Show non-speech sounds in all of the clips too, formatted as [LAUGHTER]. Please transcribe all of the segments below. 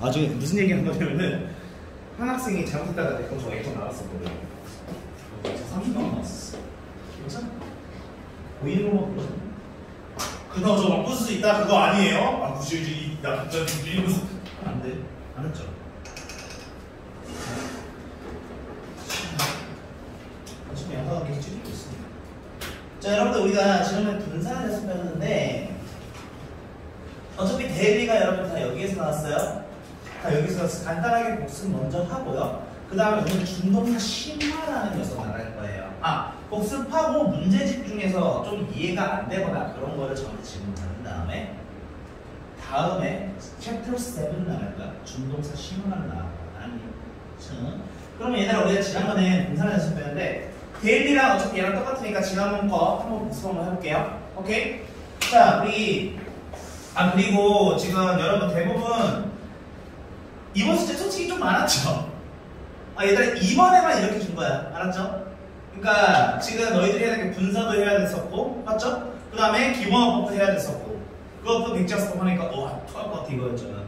나중에 무슨 얘기 하는 거냐면은 한 학생이 잘못했다가 내 검수가 1점 나왔었거든. 30만 나왔었어. 괜찮아? 오히려 그거 저막 부술 수 있다 그거 아니에요? 아 무시지 나 갑자기 밀리면서 안 돼 안 했죠. 지금 양가가 계속 찌르고 있습니다. 자 여러분들 우리가 지난번에 분산을 했었는데 어차피 대비가 여러분 다 여기에서 나왔어요. 다 여기서 나왔어. 간단하게 복습 먼저 하고요. 그 다음에 오늘 준동사 심화라는 녀석 나갈 거예요. 아 복습하고 문제집 중에서 좀 이해가 안 되거나 그런 거를 저한테 질문하는 다음에 다음에 챕터 7 나갈 거야. 준동사 심화만 나와. 아니. 그러면 얘들아 우리가 지난번에 분사를 했었는데 daily랑 어차피 얘랑 똑같으니까 지난번 거 한번 복습 한번 해볼게요. 오케이? 자 우리 아 그리고 지금 여러분 대부분 이번 숙제 솔직히 좀 많았죠? 아 얘들아 이번에만 이렇게 준 거야 알았죠? 그러니까 지금 너희들이 해야 될 게 분사도 해야 됐었고 맞죠? 그 다음에 기본어법도 해야 됐었고 그것도 백자수법 하니까 와 토할 것 같아 이거였잖아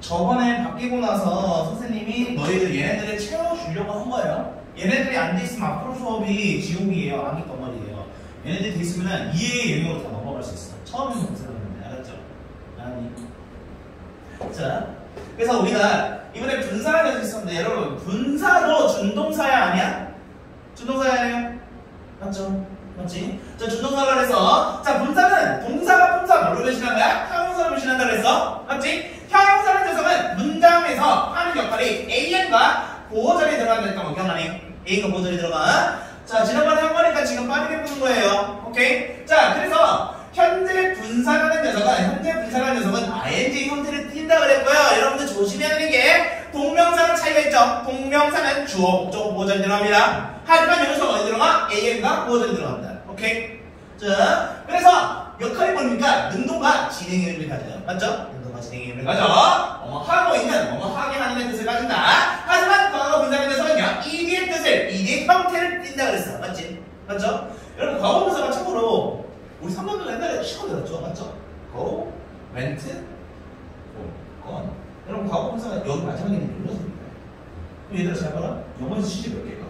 저번에 바뀌고 나서 선생님이 너희들 얘네들을 채워주려고 한 거예요 얘네들이 안 돼 있으면 앞으로 수업이 지옥이에요 암기 덩어리예요 얘네들이 돼 있으면 이해의 영역으로 다 넘어갈 수 있어 처음에는 분사하는데 알았죠? 아니 자 그래서 우리가 이번에 분사를 해서 있었는데 여러분 분사도 준동사야 아니야? 준동사야 아니야? 맞죠? 맞지? 자 준동사라 해서 자 분사는 동사가 품사 뭘로 변신한 거야? 형용사로 변신한다 그랬어? 맞지? 형용사는 녀석은 문장에서 하는 역할이 AN과 보호절이 들어간다니까 뭐 기억나니? A가 보호절이 들어가 자 지난번에 한 거니까 지금 빠르게 푸는 거예요 오케이? 자 그래서 현재 분사라는 녀석은 현재 분사라는 녀석은 ing 형태를 띈다 그랬고요. 여러분들 조심해야 되는 게 동명사랑 차이가 있죠. 동명사는 주어, 목적어, 보호절이 들어갑니다. 하지만 여기서 어디 들어가? am과 보호절이 들어간다. 오케이? 자, 그래서 역할이 뭡니까? 능동과 진행의 의미를 가져요. 맞죠? 능동과 진행의 의미를 가져. 뭐뭐 하고 있는, 뭐뭐 하게 하는 뜻을 가진다. 하지만 과거 녀석은요, ed의 뜻을, ed의 형태를 띈다 그랬어. 맞지? 맞죠? 여러분 과거 분사가 참고로 우리 3번도 옛날에 시험 들었죠? 맞죠? go, went, gone. 여러분 과거 분사가 여기 마지막에 있는. 그럼 얘들아 잘 봐라. 영어에서 시제 몇 개가?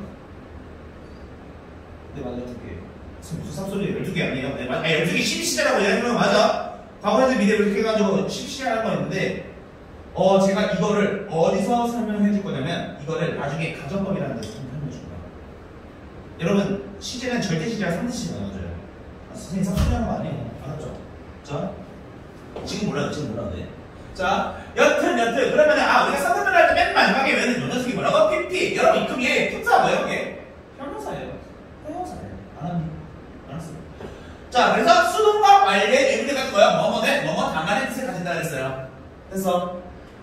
네 맞아 두 개. 무슨 삽소리 12개 아니에요? 네 맞아. 12개 12시제라고 얘기하는 거 맞아. 과거에서 미래 이렇게 해가지고 10시제 하는 거 있는데 어 제가 이거를 어디서 설명해 줄 거냐면 이거를 나중에 가정법이라는 데서 설명해 줄 거예요. 여러분 시제는 절대 시제와 상대 시제 나눠줘요. 아, 선생님 삽소리 하는 거 아니에요. 알았죠? 자 지금 몰라도 지금 몰라도 돼. 자 여튼 여튼 그러면 아 우리가 쌍둥이를 할때 맨 마지막에 외는 요 녀석이 뭐라고? PP 여러분 그럼 얘 품사 뭐예요? 이게 형용사예요. 형용사예요. 알았니? 알았어. 자 그래서 수동과 완료의 의미를 갖는 거야. 뭐뭐 돼? 뭐뭐 당간의 뜻을 가진다 그랬어요. 그래서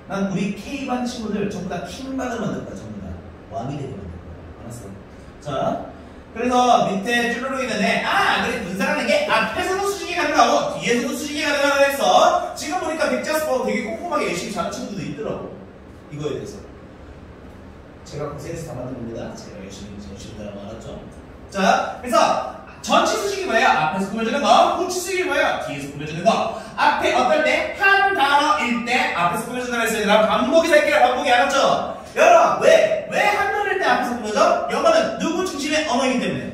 난 우리 K반 친구들 전부 다 king반을 만들 거야. 전부 다 왕이 되게 만들 거야. 알았어. 자 그래서 밑에 쭈루룩 있는데 아 그래 분사라는 게 앞에서도 수식이 가능하고 뒤에서도 수식이 가능하다고 했어 지금 보니까 백자스퍼 되게 꼼꼼하게 열심히 자는 친구들도 있더라고 이거에 대해서 제가 고생해서 다 만든 겁니다 제가 열심히 열심히 따라 말았죠 자 그래서 전치 수식이 뭐예요? 앞에서 꾸며주는 거 후치 수식이 뭐예요? 뒤에서 꾸며주는 거 앞에 어떨 때 한 단어일 때 앞에서 꾸며준다고 했어요 반복이 살게요 반복이 알았죠? 여러분 왜? 왜 한 단어일 때 앞에서 꾸며져? 영어는 누구 중심의 언어이기 때문에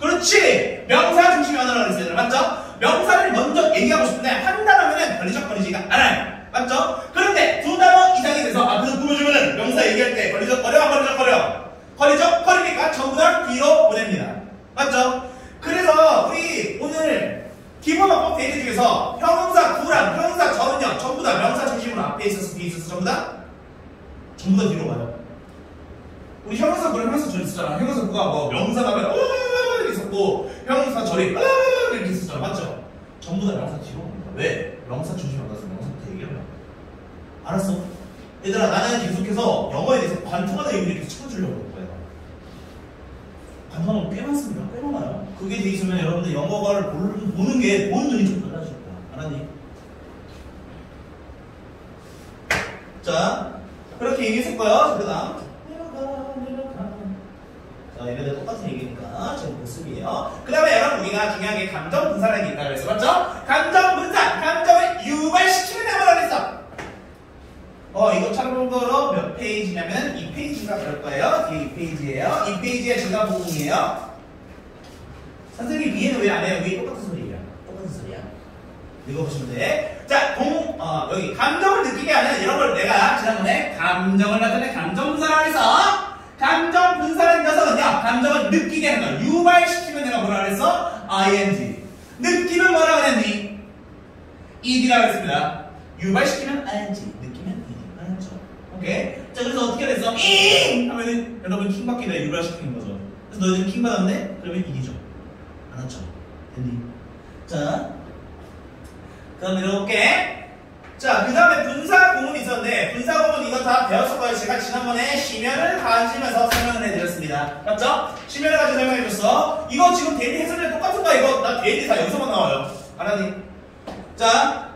그렇지 명사 중심의 언어라고 했어요 맞죠? 명사를 먼저 얘기하고 싶은데 한 단어면은 걸리적거리지가 않아요 맞죠? 그런데 두 단어 이상이 돼서 앞에서 꾸며주면은 명사 얘기할 때 걸리적거려 안 걸리적거려 걸리적거리니까 전부 다 뒤로 보냅니다 맞죠? 그래서 우리 오늘 기본어법 대리 중에서 형용사 구랑 형용사 저는요 전부 다 명사 중심으로 앞에 있어서 뒤에 있어서 전부 다 전부 다 뒤로 가요. 우리 형용사 구랑 형용사 절 있었잖아. 형용사 구가 뭐 명사 가면 어 이렇게 있었고 형용사 절이 어 이렇게 있었잖아. 맞죠? 전부 다 명사 뒤로 갑니다. 왜? 명사 중심 안 가서 명사부터 얘기하면 알았어? 얘들아 나는 계속해서 영어에 대해서 관통하는 얘기를 계속 찾아주려고 할 거야. 관통하는 꽤 많습니다. 꽤 많아요. 그게 돼 있으면 여러분들 영어를 보는 게 보는 눈이 좀 달라질 거야. 알았니? 자, 그렇게 얘기했을 거야. 그 다음. 자, 얘네들 똑같은 얘기니까 지금 모습이에요. 그 다음에 여러분 우리가 중요한 게 감정 게 있다고 그랬어. 맞죠? 감정 분사, 감정을 유발시키는 단어라고 했어. 이거 참고로 몇 페이지냐면 이 페이지가 그럴 거예요. 뒤에 이 페이지예요. 이 페이지에 제가 부분이에요. 선생님 위에는 왜 안 해요? 위에 똑같은 소리예요. 똑같은 소리야. 읽어보시면 돼. 자, 동, 어, 여기 감정을 느끼게 하는 걸 내가 지난번에 감정을 나타내 감정 분사라고 해서 감정 분사라는 녀석은요, 감정을 느끼게 하는 걸 유발시키면 내가 뭐라 그랬어? ing. 느끼면 뭐라고 했니? ed라고 했습니다. 유발시키면 ing, 느끼면 ed. 알았죠? 오케이? 자, 그래서 어떻게 됐어? 잉! 하면은 여러분 킹받기를 유발시키는 거죠. 그래서 너희들 킹 받았네? 그러면 ed죠. 알았죠? 됐니? 자, 그럼 이렇게 자, 그 다음에 분사 구문이 있었는데 분사 구문 이거 다 배웠을 거예요. 제가 지난번에 시면을 가지면서 설명을 해드렸습니다. 맞죠? 시면을 가지고 설명해줬어. 이거 지금 daily 해설이랑 똑같은 거야. 이거 나 daily 다 여기서만 나와요. 알았니? 자,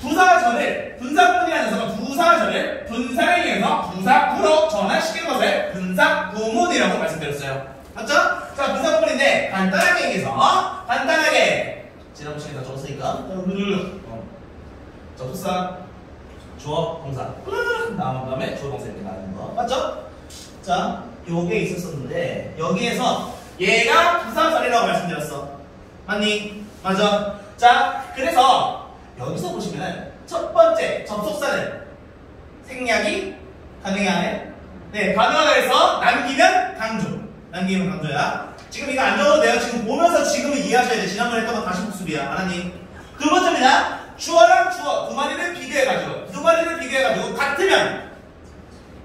부사절을 분사 구문이라는 녀석은 부사절을 분사에 의해서 부사구로 전환시키는 것을 분사 구문이라고 말씀드렸어요. 맞죠? 자, 분사 구문인데 간단하게 얘기해서 간단하게 지난번 시간에 다 적었으니까 어. 접속사 주어 동사 나온 다음에 주어 동사 이렇게 나가는 거. 맞죠? 자 요게 있었었는데 여기에서 얘가 부사절이라고 말씀드렸어. 맞니? 맞아? 자 그래서 여기서 보시면은 첫 번째 접속사는 생략이 가능해 네 가능하다 해서 남기면 강조. 남기면 강조야. 지금 이거 안 적어도 돼요. 지금 보면서 지금은 이해하셔야 돼 지난번에 했던 거 다시 복습이야. 알았니? 두 번째입니다 주어랑 주어 두 마리를 비교해가지고 두 마리를 비교해가지고 같으면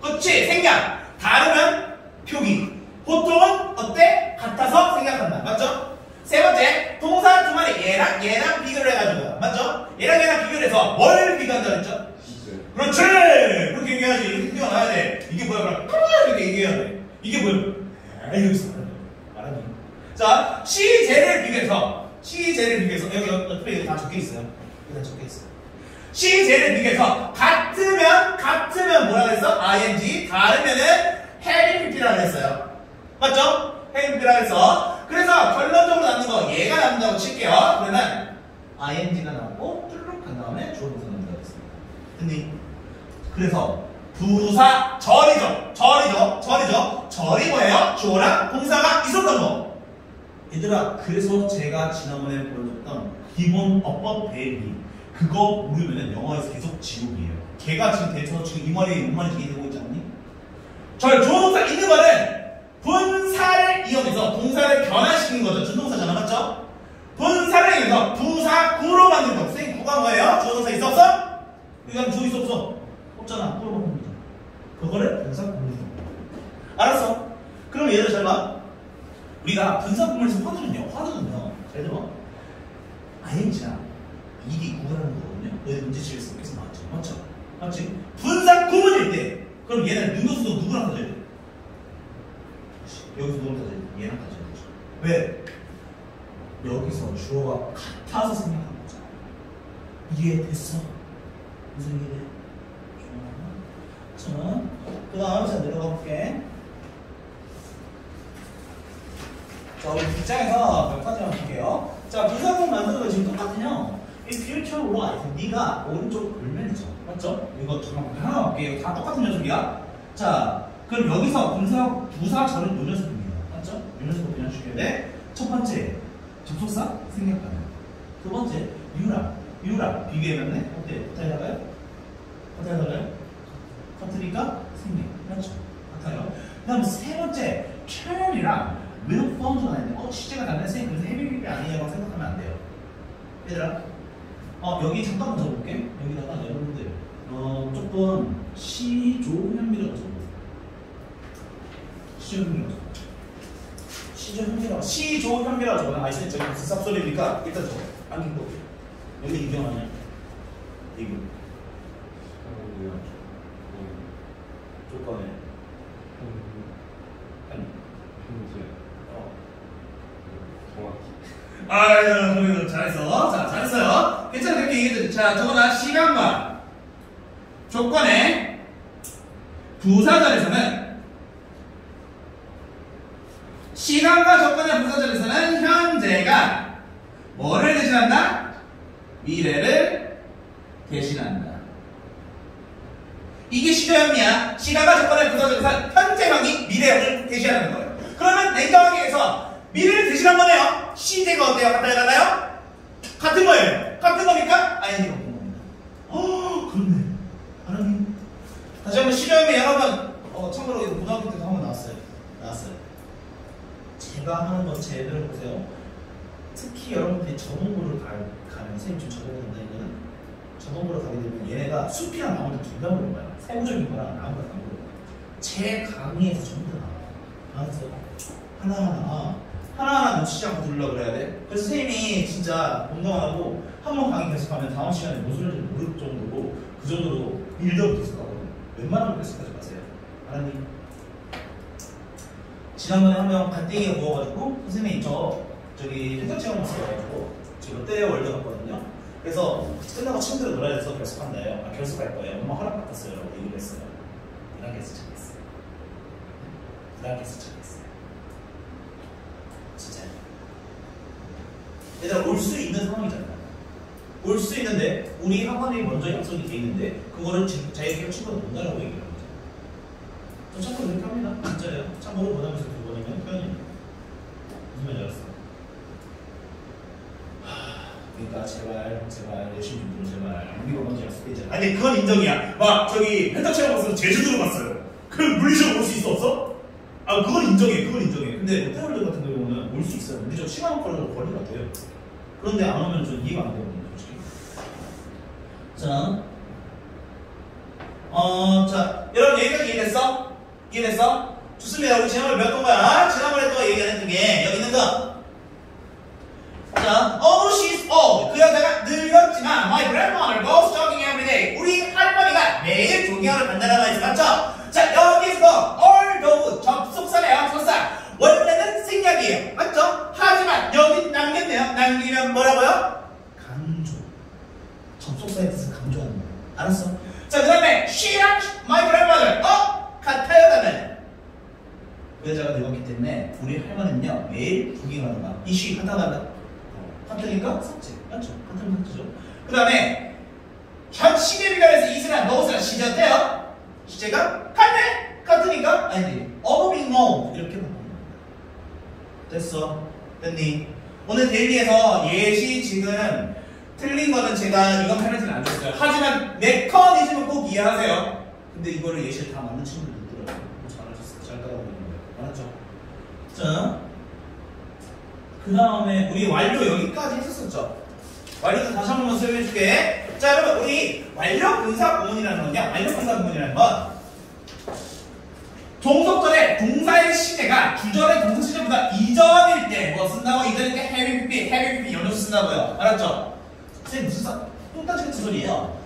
그렇지 생략. 다르면 표기. 보통은 어때? 같아서 생략한다. 맞죠? 세 번째 동사 두 마리 얘랑 얘랑 비교를 해가지고. 맞죠? 얘랑 얘랑 비교를 해서 뭘 비교한다 그랬죠? 그렇지! 그렇게 얘기해야지. 이렇게 뛰어나야 돼. 이게 뭐야? 그럼 이렇게 얘기해야 돼. 이게 뭐야? 아 여기 있어. 말하니. 자 시제를 비교해서 시제를 비교해서 여기 옆에 여기 다 적혀 있어요 다 적혀 있어 시제를 비교해서 같으면 같으면 뭐라고 했어? ing 다르면은 pp라고 했어요. 맞죠? pp라고 했어 그래서 결론적으로 남는 거 얘가 남는다고 칠게요. 그러면 ing가 나오고 뚜루룩 한 다음에 주어 동사 남는다고 했습니다 근데 그래서 부사 절이죠. 절이죠. 절이죠. 절이 뭐예요? 주어랑 동사가 있었던 거. 얘들아 그래서 제가 지난번에 보여줬던 기본 어법 대비 그거 모르면 영어에서 계속 지옥이에요. 걔가 지금 대처 지금 이 말이 이 말이 되고 있지 않니? 절 주어동사 있는 거는 분사를 이용해서 동사를 변화시키는 거죠. 준동사잖아 맞죠? 분사를 이용해서 부사 구로 만드는 거. 선생님 구가 뭐예요? 주어동사 있어 없어? 하면 주어 있어 없어? 없잖아. 구로 만드는 거죠 그거를 분사 구문으로. 알았어. 그럼 얘들 잘 봐. 우리가 분사 구문에서 화두는요. 화두는요. 잘 들어. ing랑 이게 구분하는 거거든요 너희 문제집에 서 계속 나왔죠 맞죠? 맞지? 분사 구문일 때 그럼 얘는 능동수도 누구랑 가져야 돼? 여기서 누구랑 가져야 돼? 얘랑 가져야 되죠 왜? 여기서 주어가 같아서 생각한 거잖아 이해됐어? 무슨 이해? 좋아 자, 그 다음 자 내려가 볼게 자, 우리 뒷장에서 몇 가지만 볼게요. 자, 분사구 만드는 거 지금 똑같아요. 이 future right. 네가 오른쪽 돌면이죠. 맞죠? 이거 잠깐만 하나 볼게요. 다 똑같은 녀석이야. 자, 그럼 여기서 분사, 부사 절은 요 녀석입니다. 맞죠? 요 녀석을 그냥 죽여야 돼. 첫 번째, 접속사 생략가능. 두 번째, 유라. 유라. 비교해봤네? 어때? 어떻게 나가요? 어떻게 나가요? 같으니까 생략. 맞죠? 같아요. 그 다음 세 번째, turn이랑 will found가 나는데 어 시제가 다른 선생님 그래서 헤비비비 아니냐고 생각하면 안 돼요 얘들아 어 여기 잠깐만 적어볼게 여기다가 여러분들 어 조금 시조현미라고 적어보세요 시조현미라고 시조현미라고 시조현미라고 적어놔 아이스 저기 무슨 쌉소리니까 일단 적어 안긴 거 여기 이경 아니야 이거 조건에 아니 아유, 그래도 잘했어. 자, 잘했어요. 괜찮아, 그렇게 얘기해도 자, 저거나 시간과 조건의 부사절에서는 시간과 조건의 부사절에서는 현재가 뭐를 대신한다? 미래를 대신한다. 이게 시저형이야. 시가가 조건의 부서져서 현재형이 미래형을 대시하는 거예요. 그러면 냉정하게 해서 미래를 대신한 거네요. 시제가 어때요? 같아요? 달라요? 같은 거예요. 같은? 아니니가 없는 겁니다. 어, 그렇네. 하나님. 다시 한번 시험에 여러분, 어, 참고로 이거 고등학교 때도 한번 나왔어요. 나왔어요. 제가 하는 거 제대로 보세요. 특히 여러분들이 가, 가면, 선생님 지금 저동부인다 이거는 저동부를 가게 되면 얘네가 숲이랑 나무를 둘다 물어봐요. 세부적인 거랑 아무거나 다 물어봐요. 제 강의에서 전부 다 나와요. 알았어요? 하나하나. 하나하나 놓치지 않고 들으려고 그래야 돼. 그래서 선생님이 진짜 운동하고 한 번 강의 계속하면 다음 시간에 무슨 소리인지 모를 정도로 그 정도로 계속하거든요. 웬만하면 계속하지 마세요. 알았니? 지난번에 한 명 간땡이가 부어가지고 선생님이 저 저기 행정 체험 왔어가지고 지금 롯데 월드 갔거든요. 그래서 끝나고 친구들 놀아야 돼서 결석한다요. 아 결석할 거예요. 엄마 허락 받았어요. 라고 얘기를 했어요. 불안해서 찾겠어요. 불안해서 찾겠어요. 진짜요. 얘들아 올 수 있는 상황이잖아. 올 수 있는데 우리 학원이 먼저 약속이 돼 있는데 그거를 지- 자기가 친구가 못하라고 얘기를 합니다. 저 참고로 그렇게 합니다. 진짜예요. 참고로 못하면서 두 번이면 표현입니다. 무슨 말인지 알았어? 하, 그러니까 제발 제발 들어 제발 우리가 먼저 약속했잖아. 아니 그건 인정이야. 막 저기 펜타체험 갔어 제주도로 갔어요. 그럼 물리적으로 올수 있어 없어? 아 그건 인정해. 그건 인정해. 근데 롯데월드 같은 경우는 올 수 있어요. 물리적 시간 걸려도 거리가 돼요. 그런데 안 오면 좀 이해가 안 솔직히. 자, 어, 자, 여러분 여기까지 이해됐어? 이해됐어? 좋습니다. 우리 지난번에 배웠던 거야. 지난번에 또 얘기 안 했던 게 여기 있는 거. 자, oh she's old. 그 여자가 늙었지만 my grandmother goes jogging every day. 우리 할머니가 매일 조깅하러 간다는 말이지 맞죠? 자, 여기서 although 접속사네요. 접속사. 원래는 생략이에요. 맞죠? 하지만 여기 남겼네요. 남기면 뭐라고요? 강조. 강조하는 거예요. 알았어? 자, 그 다음에 she랑 my grandmother. 어? 같아요, 다면. 그 여자가 늙었기 때문에 우리 할머니는요 매일 조깅하는 거야. 이시 같아 달라. 같으니까 삭제. 맞죠? 같으면 삭제죠. 그 다음에 현 시계 비교해서 이슬아 너스랑 시제 어때요? 시제가 같네? 같으니까 아니지. 어법이 no 이렇게 바꾸는 겁니다. 됐어. 됐니? 오늘 데일리에서 예시 지금 틀린 거는 제가 이건 페널티는 안 줬어요. 하지만 메커니즘은 꼭 이해하세요. 근데 이거를 예시를 다 맞는 친구들 있더라고요. 잘하셨어요. 잘 따라오고 있는 거예요. 알았죠? 자, 그 다음에 우리 완료 여기까지 했었었죠. 완료도 다시 한 번만 설명해 줄게. 자, 여러분, 우리 완료 분사 구문이라는 건요. 완료 분사 구문이라는 건 종속절의 동사의 시제가 주절의 동사 시제보다 이전일 때 뭐 쓴다고 이전일 때 pp, having pp 연속 쓴다고요. 알았죠? 선생님 무슨 사, 뚱딴지 같은 소리예요.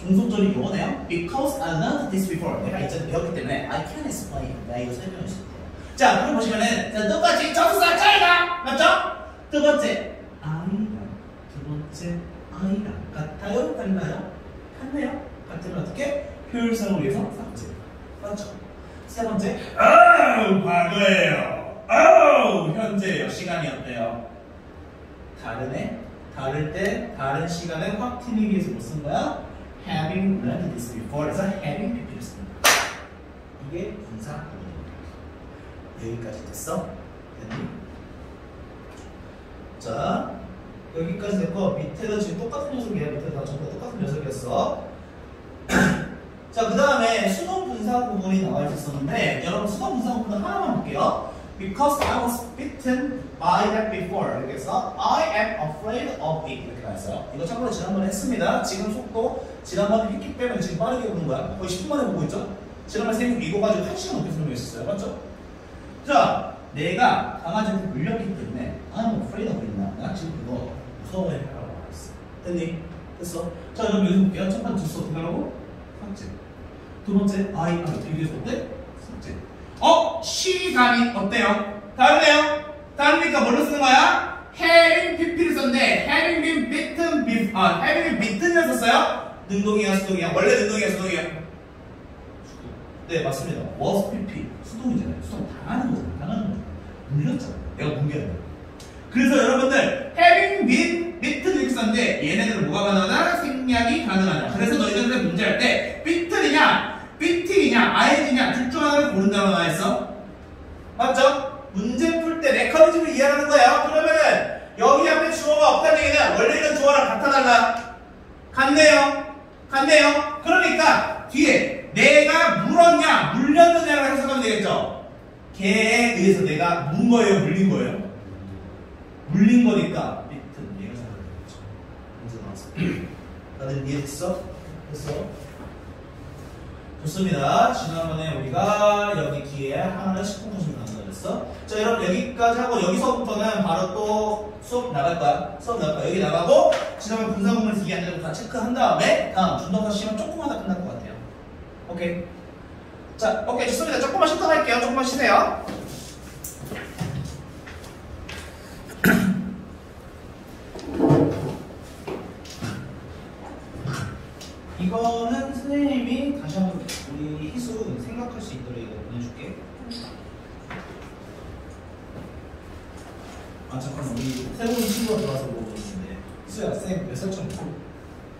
종속절이 요거네요. Because I learned this before. 내가 이전에 배웠기 때문에 I can explain. 내가 이거 설명할 수 있대요. 자, 그럼 보시면은 자, 똑같이 접수사 짜리다. 맞죠? 두 번째 아이랑 두 번째 아이랑 같아요? 달라요? 같네요? 같으면 어떻게? 효율성을 위해서 삭제. 맞죠? 세 번째 아 과거예요. 아 현재예요. 시간이 어때요? 다르네? 다를 때 다른 시간에 확 튀기 위해서 못 쓴 거야? having learned this before 그래서 having pp를 씁니다. 이게 분사 구문입니다. 여기까지 됐어? 됐니? 자 여기까지 됐고 밑에도 지금 똑같은 녀석이에요. 밑에 다 전부 다 똑같은 녀석이었어. [CLEARS THROAT] 자, 그 다음에 수동 분사 구문이 나와 있었는데, 여러분 수동 분사 구문 하나만 볼게요. Because I was bitten by that before. 이렇게 해서 I am afraid of it. 이렇게 나왔어요. 이거 참고로 지난번에 했습니다. 지금 속도 지난번에 했기 때문에 지금 빠르게 보는 거야. 거의 10분 만에 보고 있죠? 지난번에 선생님 이거 가지고 1시간 넘게 설명했었어요. 맞죠? 자, 내가 강아지한테 물렸기 때문에 I'm afraid of it. 나, 나 지금 그거 무서워해 라고 말했어. 됐니? 됐어? 자, 그럼 여기서 볼게요. 첫 번째 주소 하라고? 삭제. 두 번째 I 아 뒤에서 어때? 어? 시간이 어때요? 다르네요? 다르니까 뭘로 쓰는 거야? having pp를 썼는데 having been bitten before 아 having been bitten을 썼어요? 능동이야 수동이야? 원래 능동이야 수동이야? 수동. 네 맞습니다. was pp 수동이잖아요. 수동 당하는 거잖아요. 당하는 거잖아요. 물렸잖아. 내가 문게 아니라. 그래서 여러분들 having been bitten 이렇게 썼는데 얘네들은 뭐가 가능하다? 생략이 가능하다. 그래서 너희들은 문제할 때 bitten이냐 BT냐 IN이냐 둘 중 하나를 고른다고 나와있어. 맞죠? 문제 풀 때 메커니즘을 이해하는 거예요 그러면은 여기 앞에 주어가 없다는 얘기는 원래 이런 주어랑 같아 달라. 같네요. 같네요. 그러니까 뒤에 내가 물었냐 물렸느냐를 해석하면 되겠죠. 걔에 의해서 내가 문 거예요 물린 거예요? 물린 거니까 빅트 얘가 생각하는 거죠. 문제 나왔어. [CLEARS THROAT] 다들 이해했어? 했어? 좋습니다. 지난번에 우리가 여기 뒤에 하나를 10분 컷이 나온다 그랬어. 자, 여러분 여기까지 하고 여기서부터는 바로 또 수업 나갈 거야. 수업 나갈 거야. 여기 나가고 지난번 분사구문에서 이게 안 되고 다 체크한 다음에 다음 준동사 시험 조금만 더 끝날 것 같아요. 오케이. 자, 오케이 좋습니다. 조금만 쉬다 할게요. 조금만 쉬세요. [CLEARS THROAT] 이거는 선생님이 다시 한번 우리 희수 생각할 수 있도록 이거 보내줄게. 아 잠깐만 우리 새로운 친구가 들어와서 보고 있는데 희수야 쌤몇 살쯤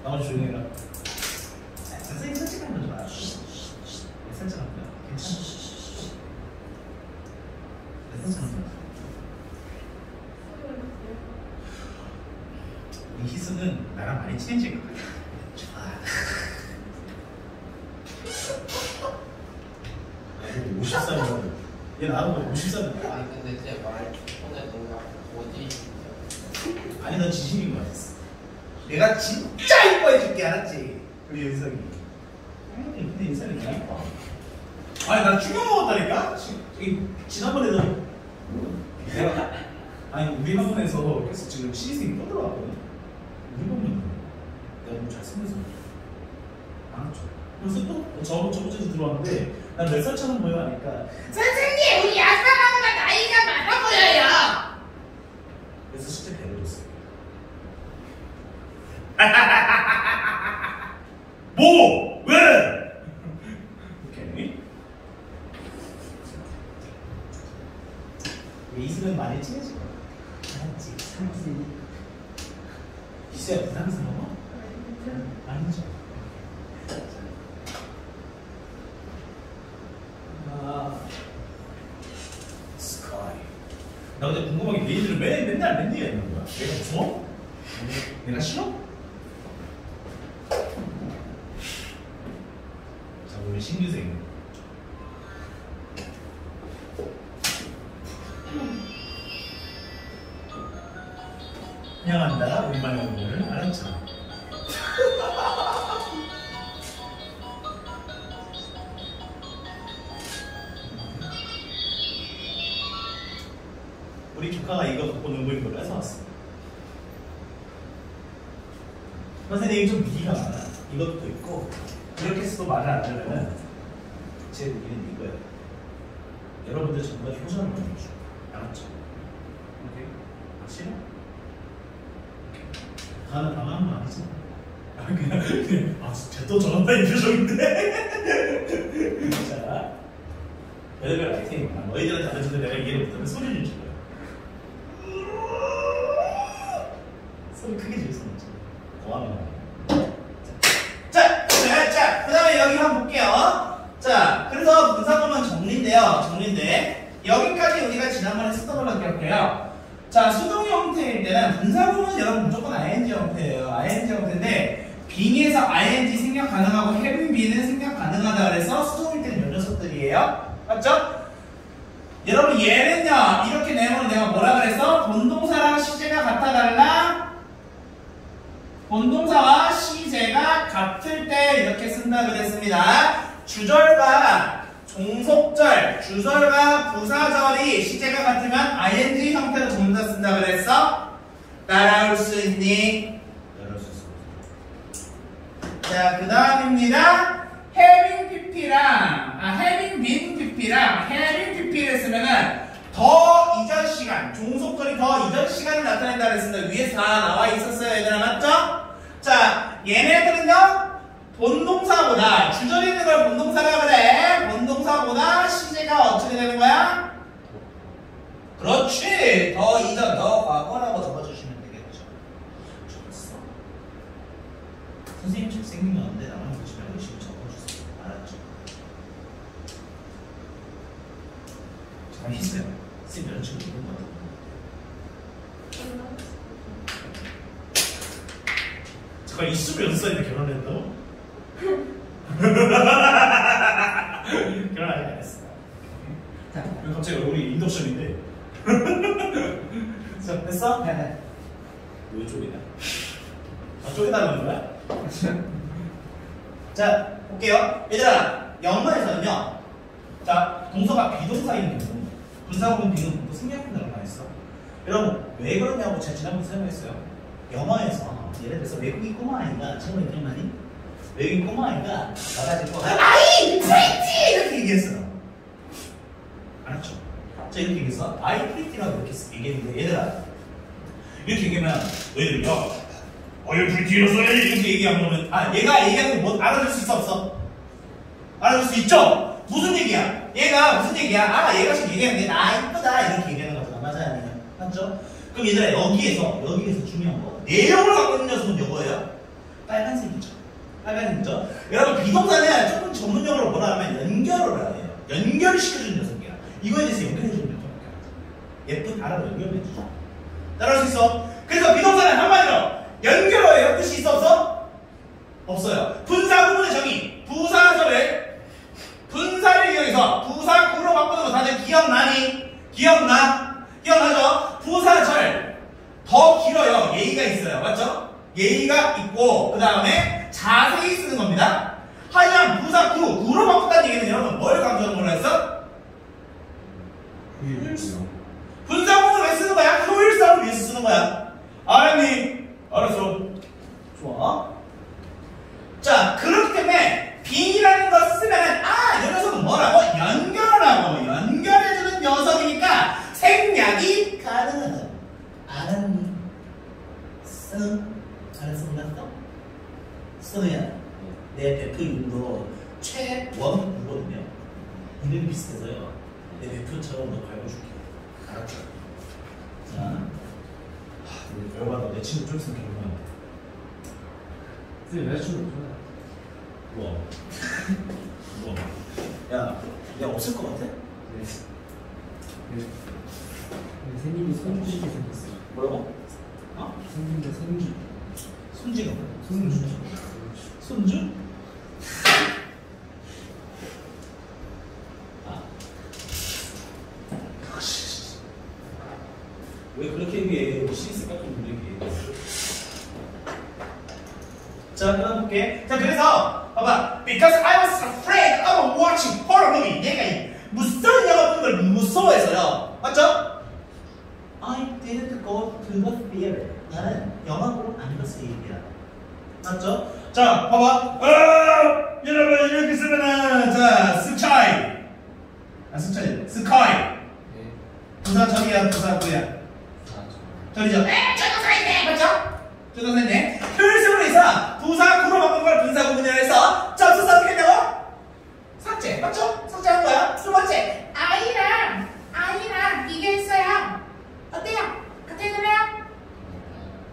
나머지 조용히 해라. 아, 선생님 솔직한 거좀 알아. 몇 살쯤 할거야 괜찮아. 몇 살쯤 할거야 이 희수는 나랑 많이 친해질 거야. 좋아. 나도 50살이야. 얘 나보다 50살이야. 아니 근데 제말 너무 어디 아니 넌 진심인 거 같았어. 내가 진짜 이뻐해줄게 알았지? 우리 윤석이. 우리 조카가 이거 갖고 있는 걸 뺏어왔어. 선생님이 좀 미가 많아. 이것도 있고 이렇게 해서도 말을 안 들으면 제 의미는 이거예요. 여러분들 전부 다 효자를 만들어줘. 알았죠? 오케이? 다는 당하는 거 아니지? 아, 그냥, 그냥 아, 쟤또 저런다 이 표정인데? [LAUGHS] 자, 별의별 아이템이 많아. 너희들은 다른 전데 내가 이해를 못하면 소리를 질러요. 소리 크게 지을 수는 없죠. 고하면. 자, 자, 자, 그 다음에 여기 한번 볼게요. 자, 그래서 분사구문 정리인데요. 정리인데, 여기까지 우리가 지난번에 했었던 걸로 기억해요. 자, 수동 형태일 때는 분사구문 여러분 무조건 ing 형태예요. ing 형태인데, 빙에서 ing 생략 가능하고 having be는 생략 가능하다 그래서 수동일 때는 요 녀석들이에요. 맞죠? 여러분 얘는요 이렇게 내면 내가 뭐라 그랬어? 본동사랑 시제가 같아달라 본동사와 시제가 같을 때 이렇게 쓴다 그랬습니다 주절과 종속절, 주절과 부사절이 시제가 같으면 ing 형태로 동사 쓴다 그랬어? 따라올 수 있니? 따라올 수 있어 자, 그 다음입니다. having pp랑, 아, having been pp랑 having pp를 쓰면은 더 이전 종속절이 더 이전 시간을 나타낸다 그랬습니다. 위에 다 나와 있었어요, 얘들아, 맞죠? 자, 얘네들은요, 본동사보다, 주절이 있는 걸 본동사라 그래. 본동사보다 시제가 어떻게 되는 거야? 그렇지. 더 이전, 더 과거라고 적어주시면 되겠죠. 좋았어. 선생님 잘생긴 건 없는데 나만 보지 말고 열심히 적어주세요. 알았죠? 잠깐 희수야. 쌤 여자친구 있는 거 같아. 잠깐 이수를 연습했는데 결혼했다고? [LAUGHS] 결혼 아직 안 했어. 갑자기 우리 인덕션인데. [LAUGHS] 자, 됐어? 네네. 왜 쪼개냐? 아, 쪼개다는 거야? [LAUGHS] 자, 볼게요. 얘들아, 영어에서는요. 자, 동사가 비동사인 경우, 분사구문 비동사도 생략한다고 말했어. 여러분, 왜 그러냐고 제가 지난번에 설명했어요. 영어에서, 예를 들어서 외국인 꼬마 아이가, 그런 말이? 외국인 꼬마 아이가 나가지고, I! Pretty! 이렇게 얘기했어요. 알았죠? 자, 이렇게 얘기해서, I pretty라고 이렇게 얘기했는데, 얘들아, 이렇게 얘기하면, 너희들, 야, I pretty로 써야지! 이렇게 얘기하면, 아, 얘가 얘기하는 거 뭐, 알아들 수 있어, 없어? 알아들 수 있죠? 무슨 얘기야? 얘가 무슨 얘기야? 아, 얘가 지금 얘기하는 게 나 이쁘다 이렇게 얘기하는 맞죠? 그럼 얘들아 여기에서 여기에서 중요한 거 내용을 갖고 있는 녀석은 이거예요. 빨간색이죠. 빨간색이죠. 여러분 비동사는 조금 전문용어로 뭐라 하면 연결어래요. 연결을 시켜주는 녀석이야. 이거에 대해서 연결해주는 녀석이야. 예쁜 알아로 연결해주죠. 따라할 수 있어. 그래서 비동사는 한마디로 연결어예요. 뜻이 있어 없어? 없어요. 분사 구문의 정의. 부사절을 분사를 이용해서 부사구로 바꾸는 거 다들 기억나니? 기억나? 기억나죠? 부사절 더 길어요. 예의가 있어요. 맞죠? 예의가 있고 그 다음에 자세히 쓰는 겁니다. 하지만 부사구 구로 바꾼다는 얘기는 여러분 뭘 강조하는 걸로 했어? 분사구를 왜 쓰는 거야? 효율성을 위해서 쓰는 거야. 알았니? 알았어. 좋아. 자, 그렇기 때문에 빙이라는 거 쓰면은 아, 이 녀석은 뭐라고? 연결을 하고 연결해주는 녀석이니까 생략이 가능하다. 알았니? 쓰? 알았어, 몰랐어? 쓰야. 내 대표 이름도 최원구거든요. 이름이 비슷해서요. 내 대표처럼 너 밟아줄게. 알았죠? 자, 하, 우리 열받아. 내 친구 좀 있으면 결혼한다. 선생님 여자친구 없잖아. 뭐? 뭐? 야, 야 없을 것 같아? 네. 네. 네, 생님이 손주게 생겼어요. 뭐라고? 어? 생님도 손주. 손지가 뭐야? 손주. 손주? 아. 왜 같은 분들 얘기해. 자, 그럼 볼게. 자, 그래서 봐봐. Because I was afraid of watching horror movie. 이 무서운 영화 보는 걸 무서워해서요. 맞죠? I didn't go to the theater. 나는 영화 보러 안 갔어 이 얘기야. 맞죠? 자, 봐봐. 어, 여러분 이렇게 쓰면은 자, 스카이. 아, 스카이. 스카이. 네. 부사 전이야, 부사 뭐야? 아, 저. 전이죠. 에, 저도 있네. 맞죠? 조선생님 효율성으로 해서 부사 구로 바꾼 걸 분사 구문이라 해서 점수 된다고? 삭제 맞죠? 삭제한 거야 두 번째 아이랑 아이랑 비교했어요. 어때요? 같은 거래요?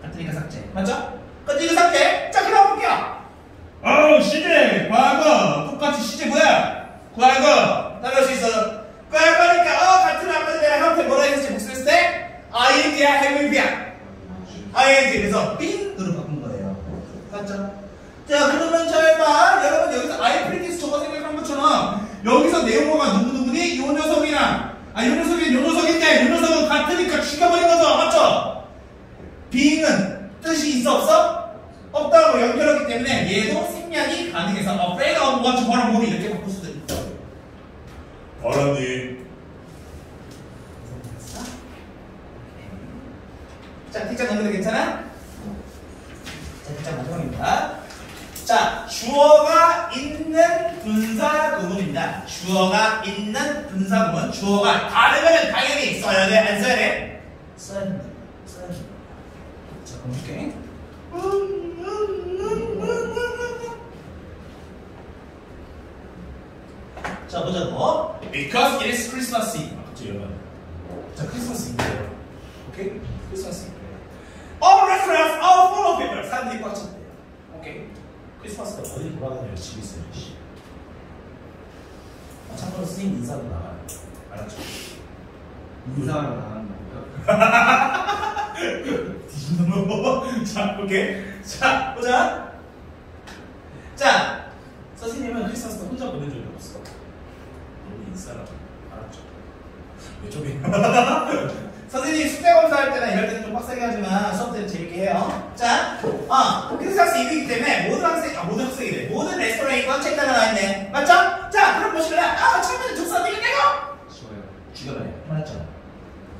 같으니까 삭제 맞죠? 이거 삭제 자 그럼 볼게요 어우 시제 과거 똑같이 시제 뭐야? 과거 따라할 수 있어 과거니까 어 같은 아빠들 내가 형태 뭐라 했을지 복수했을 때 ING야 해물비야 ING 그래서 빈으로 바꾼 거예요. 맞죠? 자 그러면 잘 봐. 여러분 여기서 아이프리티스 저거 생각한 것처럼 여기서 내용어가 누구누구니? 요 녀석이랑 아 요 녀석이 요 녀석인데 요 녀석은 같으니까 죽여버린 거죠. 맞죠? 빙은 뜻이 있어 없어? 없다고 연결하기 때문에 얘도 생략이 가능해서 afraid of what you wanna move 이렇게 바꿀 수도 있다. 알았니? 자, 틱자 넘겨도 괜찮아? 자, 틱자 마지막입니다. 자, 주어가 있는 분사 구문입니다. 주어가 있는 분사 구문. 주어가 다르면 당연히 써야 돼, 안 써야 돼? 써야 된다. 써야 된다. 자, 그럼 볼게. 자, 보자, 뭐? Because it is Christmas Eve. 여러분. 자, 크리스마스 이브예요. 오케이? 크리스마스 이브. All restaurants are full of people. 사람들이 꽉 찼대요. 오케이? 크리스마스가 어디 돌아다녀요? 집에 있어요. 씨. 아, 참고로 스님 인사도 나가요. 알았죠? 인사하러 나가는 거니까. 뒤집는 거. 자, 오케이. 자, 보자. 자, 선생님은 크리스마스 때 혼자 보낸 적이 없어. 너무 인싸라고. 알았죠? 왜 저기? 선생님이 숙제 검사할 때나 이럴 때는 좀 빡세게 하지만 수업 때는 재밌게 해요. 자, 어, 그래서 학생 2위이기 때문에 모든 학생, 아, 모든 학생이래. 모든 레스토랑이 꽉 책단에 나와 있네. 맞죠? 자, 그럼 보시면, 아, 처음에는 독서 어떻게 되고? 쉬워요. 죽여봐요. 맞죠?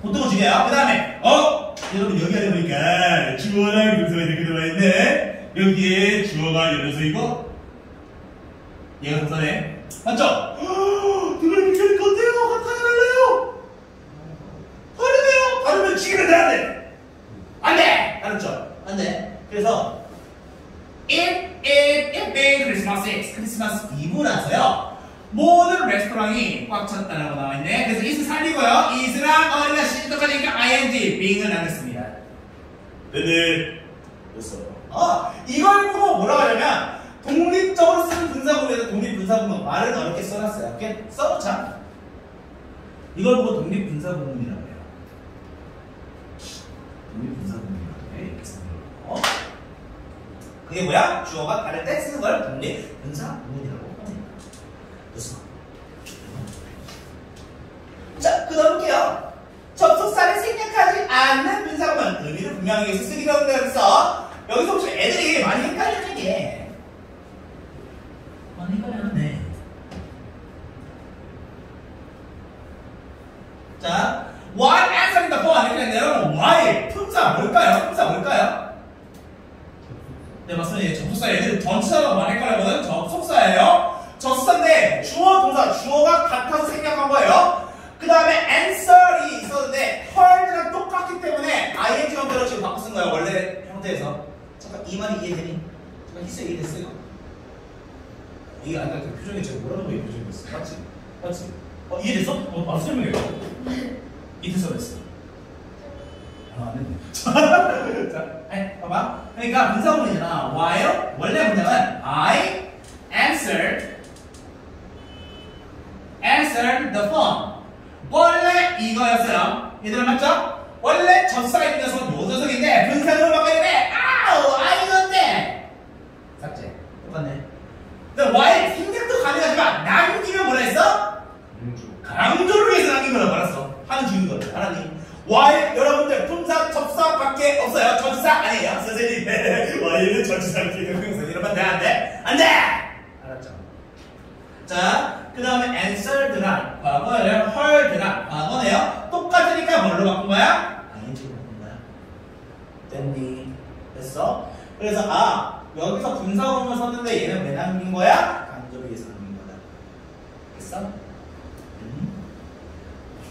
보통 은 죽여요. 그 다음에, 어? 여러분, 여기 안에 보니까 주어랑 동사가 이렇게 들어와 있네. 여기에 주어가 이 녀석이고, 얘가 동사네. 맞죠? [GASPS] 하니까 어때요? 같아요? 다르면 죽이면 돼야 돼. 안 돼! 알았죠? 안 돼. 그래서, it, it, it being Christmas Eve. 크리스마스 이브라서요. 모든 레스토랑이 꽉 찼다라고 나와 있네. 그래서 it을 살리고요. it랑 어린아 시 똑같으니까 ing, being을 남겼습니다. 네네. 됐어. 어, 이걸 보고 뭐라고 하냐면, 독립적으로 쓰는 분사구문에서 독립분사구문 말은 어렵게 써놨어요. 이렇게 써놓자. 이걸 보고. 독립분사구문이라고 해. 이렇게 쓰는 거. 그게 뭐야? 주어가 다를 때 쓰는 걸 독립 분사 구문이라고 합니다. 됐어. 자, 그 다음 볼게요. 접속사를 생략하지 않는 분사구문 의미를 분명히 쓰기로 그래서 여기서 혹시 애들이 많이 헷갈리는 게 많이 헷갈리네. 자, while answering the phone while 품사 뭘까요? 품사 뭘까요? 네 맞습니다. 예, 접속사 얘들 전치사라고 많이 헷갈리거든. 접속사예요. 접속사인데 주어 동사 주어가 같아서 생략한 거예요. 그 다음에 answer이 있었는데 heard랑 똑같기 때문에 ing 형태로 지금 바꿔 쓴 거예요. 원래 형태에서. 잠깐 이 말이 이해되니? 잠깐 히스 이해됐어요? 이게 아까 그 표정이 제가 뭐라는 거예요? 표정이었어. 맞지? 맞지? 어 이해됐어? 어, 아 설명해. [LAUGHS] 이해됐어 그랬어. 아, 안 했네. [LAUGHS] 자, 에, 봐봐. 그러니까 분사구문이잖아. while 원래 문장은 I answered answered the phone. 원래 이거였어요. 얘들아 맞죠? 원래 접사가 있는 녀석은 요 녀석인데 분사구문 바꿔야 돼. 아우, 아이건데. 삭제. 똑같네. 근데 while 생략도 가능하지만 남기면 뭐라 했어? 공주. 강조를 위해서 남긴 거라고 알았어. 하는 중인 거를 알았니? 여러분들 품사 접사밖에 없어요. 전치사 아니에요. 선생님. while은 전치사 기능명사 이러면 돼? 안 돼? 안 돼! 알았죠? 자, 그 다음에 answered랑 과거예요. heard랑 과거네요. 똑같으니까 뭘로 바꾼 거야? ing로 바꾼 거야. 됐니? 됐어? 그래서 아 여기서 분사구문을 썼는데 얘는 왜 남긴 거야? 강조를 위해서 남긴 거다. 됐어? 음.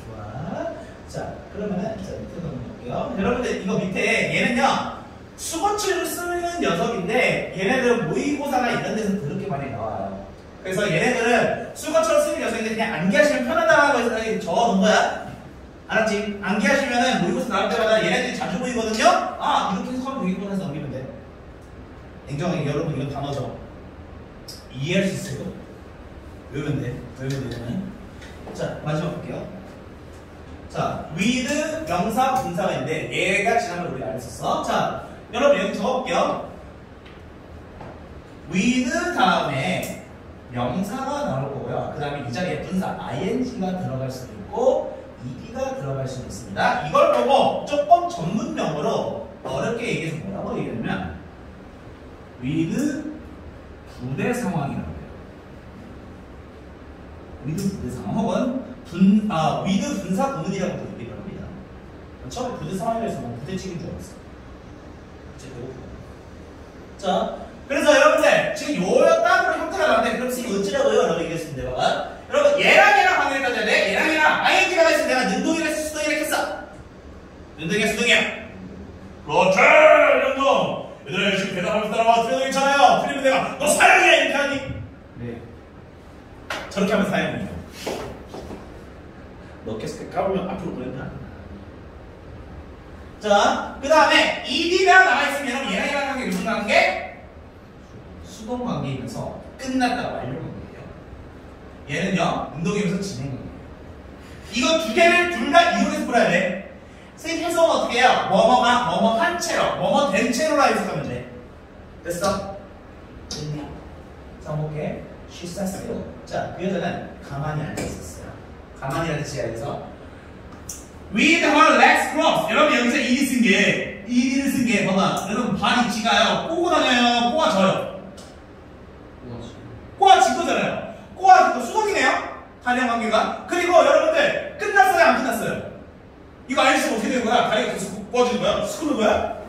좋아. 자, 그러면은 자 밑에 넘어 갈게요. 여러분들 이거 밑에 얘는요 수거치를 쓰는 녀석인데 얘네들은 모의고사나 이런 데서 그렇게 많이 나와요. 그래서 얘네들은 수거처럼 쓰는 녀석인데 그냥 암기하시면 편하다고 해서 적어놓은 거야. 알았지? 암기하시면은 모의고사 나올 때마다 얘네들이 자주 보이거든요. 아 이렇게 해석하면 되겠구나 해서 넘기면 돼. 냉정하게 여러분 이거 단어죠. 이해할 수 있어요. 외우면 돼. 외우면 되잖아요. 자 마지막 볼게요. 자, with 명사 분사가 있는데 얘가 지난번에 우리가 안 했었어. 자, 여러분 여기 적어볼게요. with 다음에 명사가 나올 거고요. 그 다음에 이 자리에 분사 ing가 들어갈 수도 있고 ed가 들어갈 수도 있습니다. 이걸 보고 조금 전문용어로 어렵게 얘기해서 뭐라고 얘기하냐면 with 부대 상황이라고 해요. with 부대 상황 혹은 분, 아, with 분사 구문이라고도 얘기를 합니다. 처음에 부대 상황이라서 뭐 부대찌개인 줄 알았어. 이제 배고프다. 자, 그래서 여러분들 지금 요 따로 형태가 나왔는데 그럼 선생님 어찌라고요? 라고 얘기했습니다. 봐봐. 여러분 얘랑 얘랑 따져야 돼. 얘랑 얘랑 ing가 있으면 내가 능동이라 수동이라 했어. 능동이야 수동이야. 그렇지 능동. 얘들아 열심히 대답하면서 따라와. 틀려도 괜찮아요. 틀리면 내가 너 사형이야 이렇게 하니. 네. 저렇게 하면 사형이 계속 까보면 앞으로 보낸다. 자, 그 다음에 ED가 나와있으면 여러분 얘랑 얘랑 관계 무슨 관계? 수동 관계이면서 끝났다 완료 관계예요. 얘는요, 운동이면서 진행 관계예요. 이거 두 개를 둘 다 이용해서 풀어야 돼. 선생님 해석은 어떻게 해요? 뭐뭐가 뭐뭐 한 채로, 뭐뭐 된 채로라 해석하면 돼. 됐어? 됐니? 자, 볼게. She sat still. 자, 그 여자는 가만히 앉아 있었어요. 가만히 앉은 지하에서 with her legs crossed. 여러분 여기서 ED 쓴 게, ED를 쓴 게, 봐봐. 여러분 발이 지가요. 꼬고 다녀요. 꼬아져요. 꼬아진 거잖아요. 꼬아진 거 수동이네요. 다리랑 관계가. 그리고 여러분들 끝났어요? 안 끝났어요? 이거 알려주면 어떻게 되는 거야? 다리가 계속 꼬아지는 거야? 스크는 거야?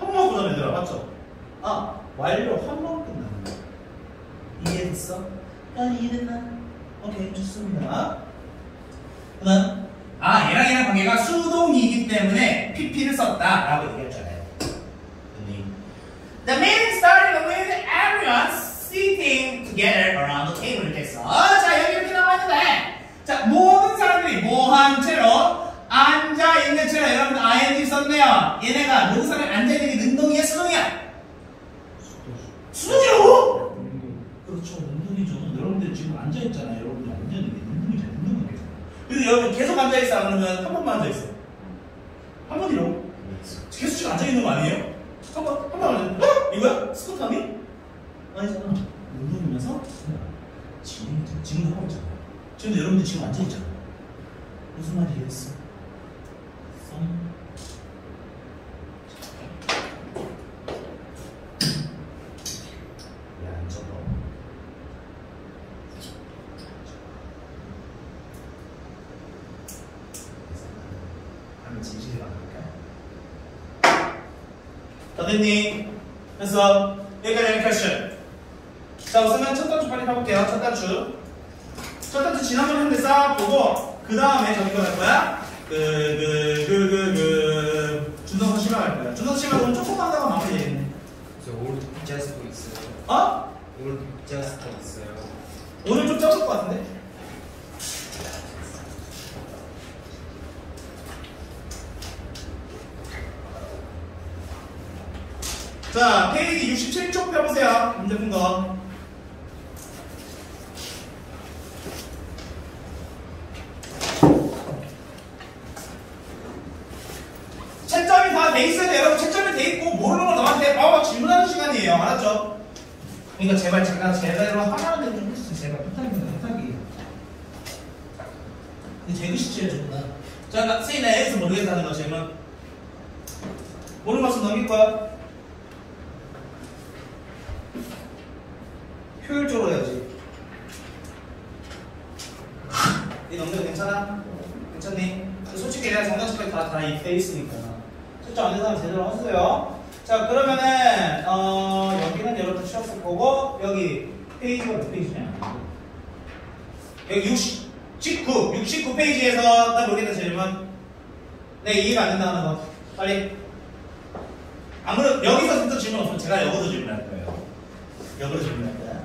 한 번 꼬잖아 얘들아. 맞죠? 아, 완료 한 번 끝나는 거야. 이해됐어? 아, 이해됐나? 오케이, 좋습니다. 그 다음. 아, 얘랑 얘랑 관계가 수동이기 때문에 PP를 썼다 라고 얘기했잖아요. 근데 The meeting started with everyone sitting together around the table 이렇게 했어. 자, 여기 이렇게 나와있는데 자, 모든 사람들이 뭐한 채로 앉아있는 채로 여러분 ing 썼네요. 얘네가 모든 사람이 앉아있는 게 능동이야, 수동이야? 수동이라고? 그렇죠. 운동이죠. 여러분들 지금 앉아있잖아요. 여러분들 앉아있는 게 운동이죠. 운동이죠. 근데 여러분 계속 앉아있어 안 그러면 한 번만 앉아있어. 한 번이라고? 계속 지금 앉아있는 거 아니에요? 한 번, 한 번 앉아. 어? 이거야? 스쿼트 하니? 아니잖아. 운동이면서 지금, 지금 하고 있잖아. 지금 여러분들 지금 앉아있잖아. 무슨 말이겠어? 썸. 야, 저거. 한번 진실이 나갈까요? 다 됐니? 됐어. 여기까지 하는 question. 자, 우선은 첫 단추 빨리 가볼게요. 첫 단추. 첫 단추 지난번에 한대 싹 보고, 그 다음에 저기 거 할 거야? 그, 그, 그, 그, 그, 준동사 심화 할 거야. 준동사 심화 오늘 조금 하다가 마무리 되겠네. 저 오늘 자습도 있어요. 어? 오늘 자습도 있어요. 오늘 좀 적을 것 같은데? 자, 페이지 67쪽 펴보세요. 문제 푼 거. 채점이 다 돼 있어야 돼. 여러분, 채점이 돼 있고, 모르는 걸 너한테 바로 질문하는 알았죠? 그러니까 제발 제가 제대로 하나는 좀 해주세요. 제발 부탁입니다. 부탁이에요. 제일 쉽지요, 저보다. 자, 나 쓰이나 X 모르겠다는 거 질문. 모르는 말씀 넘길 거야. 효율적으로 해야지. 이거 괜찮아? 괜찮니? 솔직히 내가 정답식까지 다, 다 입돼 있으니까. 채점 안 사람 제대로 하세요. 자, 그러면은, 어, 여기는 여러분 쉬었을 거고, 여기 페이지가 몇 페이지냐? 여기 60, 19, 69페이지에서 나 모르겠다 질문. 네, 이해가 안 된다는 거. 빨리. 아무래도 여기서부터 질문 없으면 제가 역으로 질문할 거예요. 역으로 질문할 거야.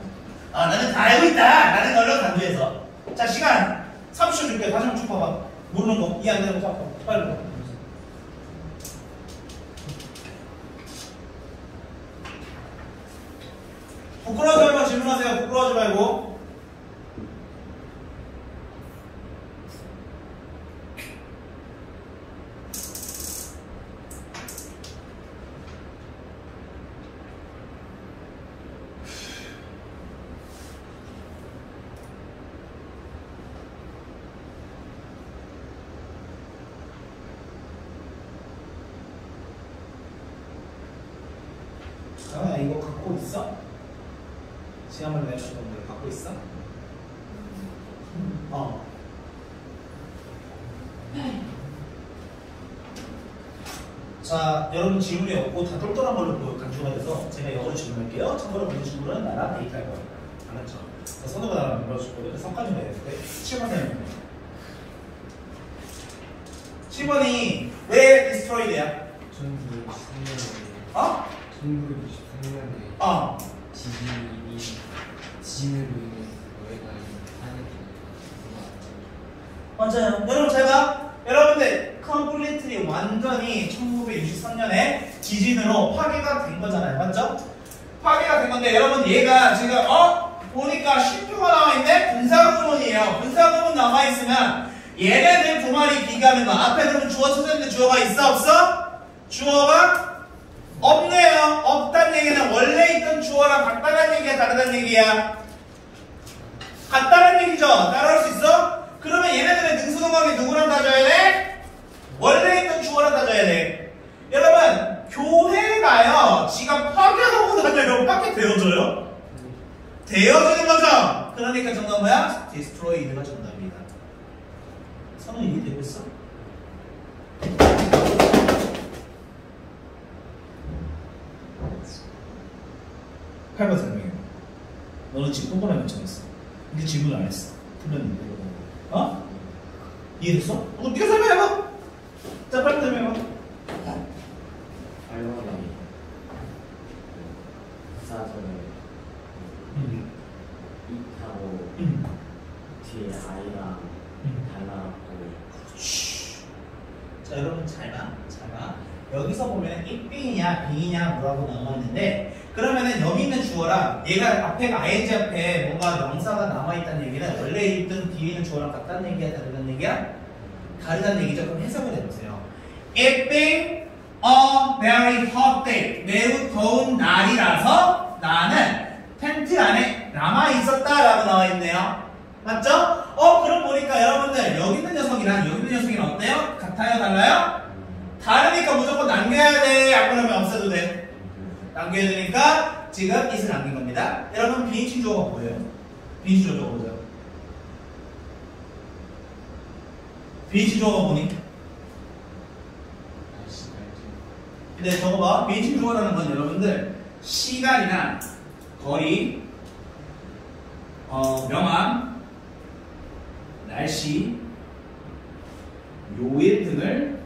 아, 나는 다 알고 있다! 라는 걸로 강조해서. 자, 시간 30초 줄게. 다시 한번 쭉 봐봐. 모르는 거, 이해 안 되는 거 봐. 빨리 봐. 부끄러워하지 말고 질문하세요. 부끄러워하지 말고. 아, 이거 갖고 있어? 지난번에 내가 줬던 거 갖고 있어? 어. 자, 여러분 질문이 없고 다 똘똘한 걸로 보- 간주가 돼서 제가 영어로 질문할게요. 참고로 문제 질문은 나랑 데이트할 거예요. 알았죠? 자, 선우가 나랑 물어줄 거예요. 성과좀 내야 돼. 7번 되는 7번이 왜 디스트로이드야? 1993년에 어? 1993년에 어. 지진이 지진으로 인해 노예가 하는 맞아요. 여러분 잘 기준으로 파괴가 된 거잖아요. 맞죠? 파괴가 된 건데 여러분 얘가 지금 어? 보니까 10표가 나와있네? 분사구문이에요. 분사구문 남아있으면 얘네들 두 마리 비교하면 앞에 그러면 주어 찾았는데 주어가 있어? 없어? 주어가 없네요. 없다는 얘기는 원래 있던 주어랑 같다는 얘기야? 다르다는 얘기야? 같다는 얘기죠? 따라할 수 있어? 그러면 얘네들의 능수동관이 누구랑 다져야 돼? 원래 있던 주어랑 다져야 돼. 여러분 교회가요. 지가 파괴하고 다녀요. 파괴 되어져요? 되어지는 거죠? 그러니까 정답 뭐야? 디스트로이드가 정답입니다. 성우 이해되고 있어? 팔번 설명해. 너는 지금 꼼꼼하게 요청했어. 근데 질문 안 했어. 틀렸는데 어? 이해됐어? 어, 네가 설명해봐. 자 빨리 설명해봐. 할머니. 사전에 입 타고 뒤에 아이랑 달라갖고. 자 여러분 잘봐 잘봐. 여기서 보면 입빙이냐 빙이냐 뭐라고 나왔는데 그러면은 여기 있는 주어랑 얘가 앞에 ing 앞에 뭔가 명사가 남아있다는 얘기는 원래 있던 뒤에 있는 주어랑 같다는 얘기야? 다르다는 얘기야? 다르다는 얘기죠. 그럼 해석을 해보세요. 입빙 A very hot day. 매우 더운 날이라서 나는 텐트 안에 남아 있었다라고 나와 있네요. 맞죠? 어, 그럼 보니까 여러분들 여기 있는 녀석이랑 여기 있는 녀석이랑 어때요? 같아요? 달라요? 다르니까 무조건 남겨야 돼. 안 그러면 없애도 돼. 남겨야 되니까 지금 이슬 남긴 겁니다. 여러분 비인칭 조어가 뭐예요? 비인칭 조어 보세요. 비인칭 조어가 보니까. 네, 근데 저거 봐. 비집중어라는 건 여러분들 시간이나 거리, 어, 명암, 날씨, 요일 등을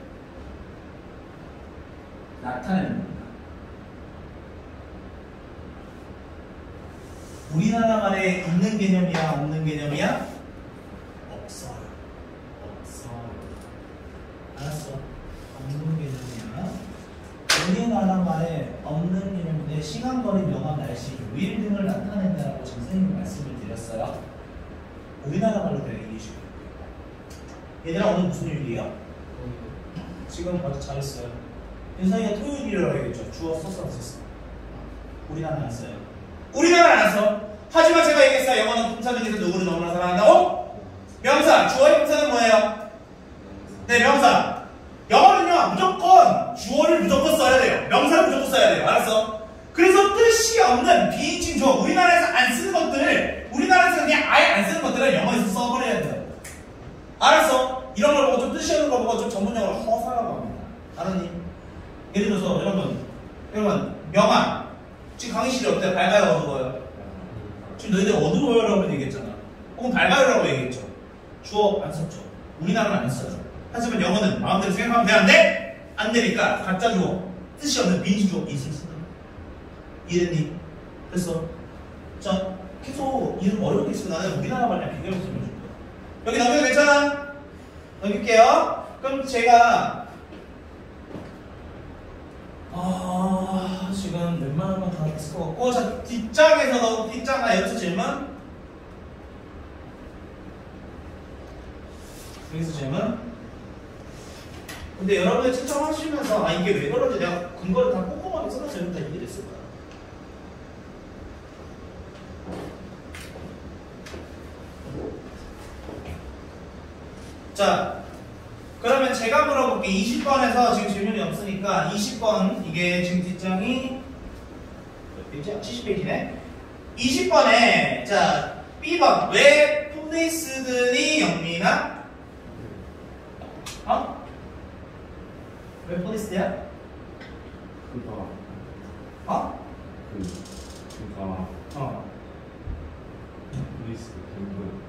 나타내는 겁니다. 우리나라만에 있는 개념이야, 없는 개념이야? 없어요. 없어요. 알았어. 없는 개념이야. 우리나라만에 없는 이름인데 시간, 거리, 명암, 날씨, 요일 등을 나타낸다고 선생님이 말씀을 드렸어요. 우리나라 말로 되어 이게 쉽게. 얘들아 오늘 무슨 요일이에요? 지금 아주 잘했어요. 윤성이가 토요일이라고 해야겠죠. 주어 썼어, 썼어. 우리나라 안 써요. 우리나라 안 써. 하지만 제가 얘기했어요. 영어는 품사 중에서 누구를 너무나 사랑한다고? 명사. 주어의 품사는 뭐예요? 네, 명사. 주어를 무조건 써야 돼요. 명사를 무조건 써야 돼요. 알았어? 그래서 뜻이 없는 비인칭 주어, 우리나라에서 안 쓰는 것들을, 우리나라에서 그냥 아예 안 쓰는 것들을 영어에서 써버려야 돼요. 알았어? 이런 걸 보고 좀 뜻이 없는 걸 보고 좀 전문용어로 허사라고 합니다. 아느님. 예를 들어서 여러분, 여러분, 명함. 지금 강의실이 어때요? 밝아요, 어두워요? 지금 너희들 어두워요? 라고 얘기했잖아. 혹은 밝아요라고 얘기했죠. 주어 안 썼죠. 우리나라는 안 써요. 하지만 영어는 마음대로 생각하면 되는데 안 되니까 가짜 주어, 뜻이 없는 민주주어 인식 쓰는 이해됐니? 그래서 자 계속 이런 어려운 게 있으면 나는 우리나라 말이나 비교해서 보여줄 거야. 여기 넘겨도 괜찮아? 넘길게요. 그럼 제가 아 지금 웬만한 건다 했을 것 같고 자 뒷장에서 뒷장나 아, 여기서 질문 여기서 질문 근데 여러분이 측정하시면서 아 이게 왜 그런지 내가 근거를 다 꼼꼼하게 써서 여러분 다 이해됐을 거야. 자, 그러면 제가 물어볼게. 20번에서 지금 질문이 없으니까 20번 이게 지금 뒷장이 70페이지네. 20번에 자 B번 왜 플레이스들이 영리나? 어? 왜 폴리스트야? 그니까. 어? 그 그니까. 어. police 그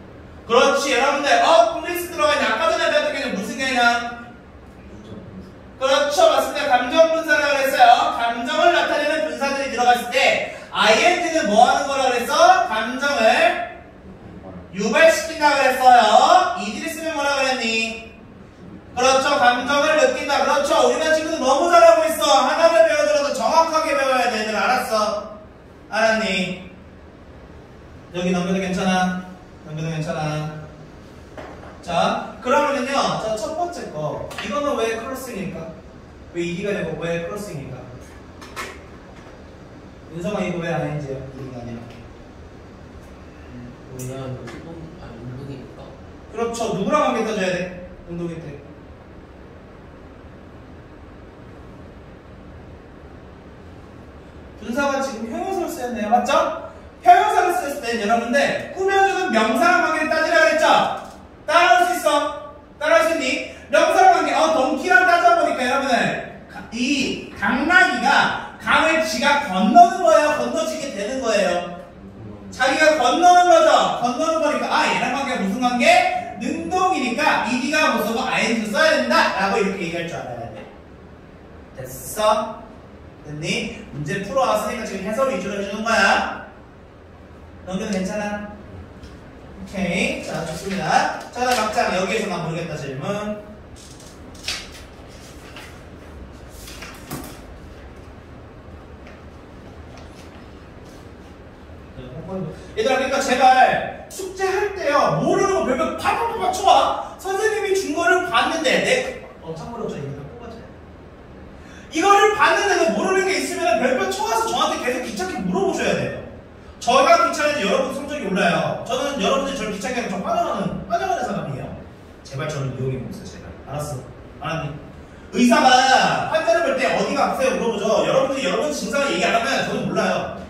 그렇지 여러분들. 어 police 들어가니 아까 전에 배웠던 게 무슨 개냐? 그렇죠 맞습니다. 감정 분사라고 그랬어요. 감정을 나타내는 분사들이 들어갔을 때 ING는 뭐 하는 거라고 그랬어? 감정을 유발시킨다고 그랬어요. ED를 쓰면 뭐라고 그랬니? 그렇죠. 감정을 느낀다. 그렇죠. 우리가 지금 너무 잘하고 있어. 하나를 배워들어도 정확하게 배워야 되는 알았어. 알았니? 여기 넘겨도 괜찮아. 넘겨도 괜찮아. 자, 그러면은요. 자, 첫 번째 거. 이거는 왜 크로싱일까? 왜 2기가 되고 왜 크로싱일까? 윤성아 이거 왜 안 했지? 이거 아니야. 왜냐면 음, 운동, 아, 운동이니까. 그렇죠. 누구랑 관계 따져야 돼? 운동회 때. 쓰였네요. 맞죠? 형용사를 쓰였을 때 여러분들 꾸며주는 명사랑 관계를 따지라 그랬죠? 따라할 수 있어? 따라할 수 있니? 명사랑 관계, 어, 동키랑 따져보니까 여러분들 가- 이 당나귀가 강을 지가 건너는 거예요? 건너지게 되는 거예요? 자기가 건너는 거죠. 건너는 거니까 아 얘랑 관계가 무슨 관계? 능동이니까 이디가 무슨 거 아이엔지 써야 된다 라고 이렇게 얘기할 줄 알아야 돼. 됐어? 됐니? 문제 풀어왔으니까 지금 해설 위주로 해주는 거야. 넘겨도 괜찮아? 오케이. 자, 좋습니다. 자, 나 막장 여기에서만 모르겠다 질문. 얘들아 그러니까 제발 숙제할 때요 모르는 거 별별 팍팍팍 쳐와 선생님이 준 거를 봤는데 내 어, 참고로 저 이거 다 뽑아줘요 이거를 봤는데도 모르는 게 있으면 별별 쳐와서 저한테 계속 귀찮게 물어보셔야 돼요 저희가 귀찮은지 여러분 성적이 올라요 저는 여러분들이 저를 귀찮게 하면 좀 환영하는 환영하는 사람이에요 제발 저를 이용해 보세요 제발 알았어 알았니? 의사가 환자를 볼 때 어디가 아프세요 물어보죠 여러분들이 여러분 증상을 얘기 안 하면 저는 몰라요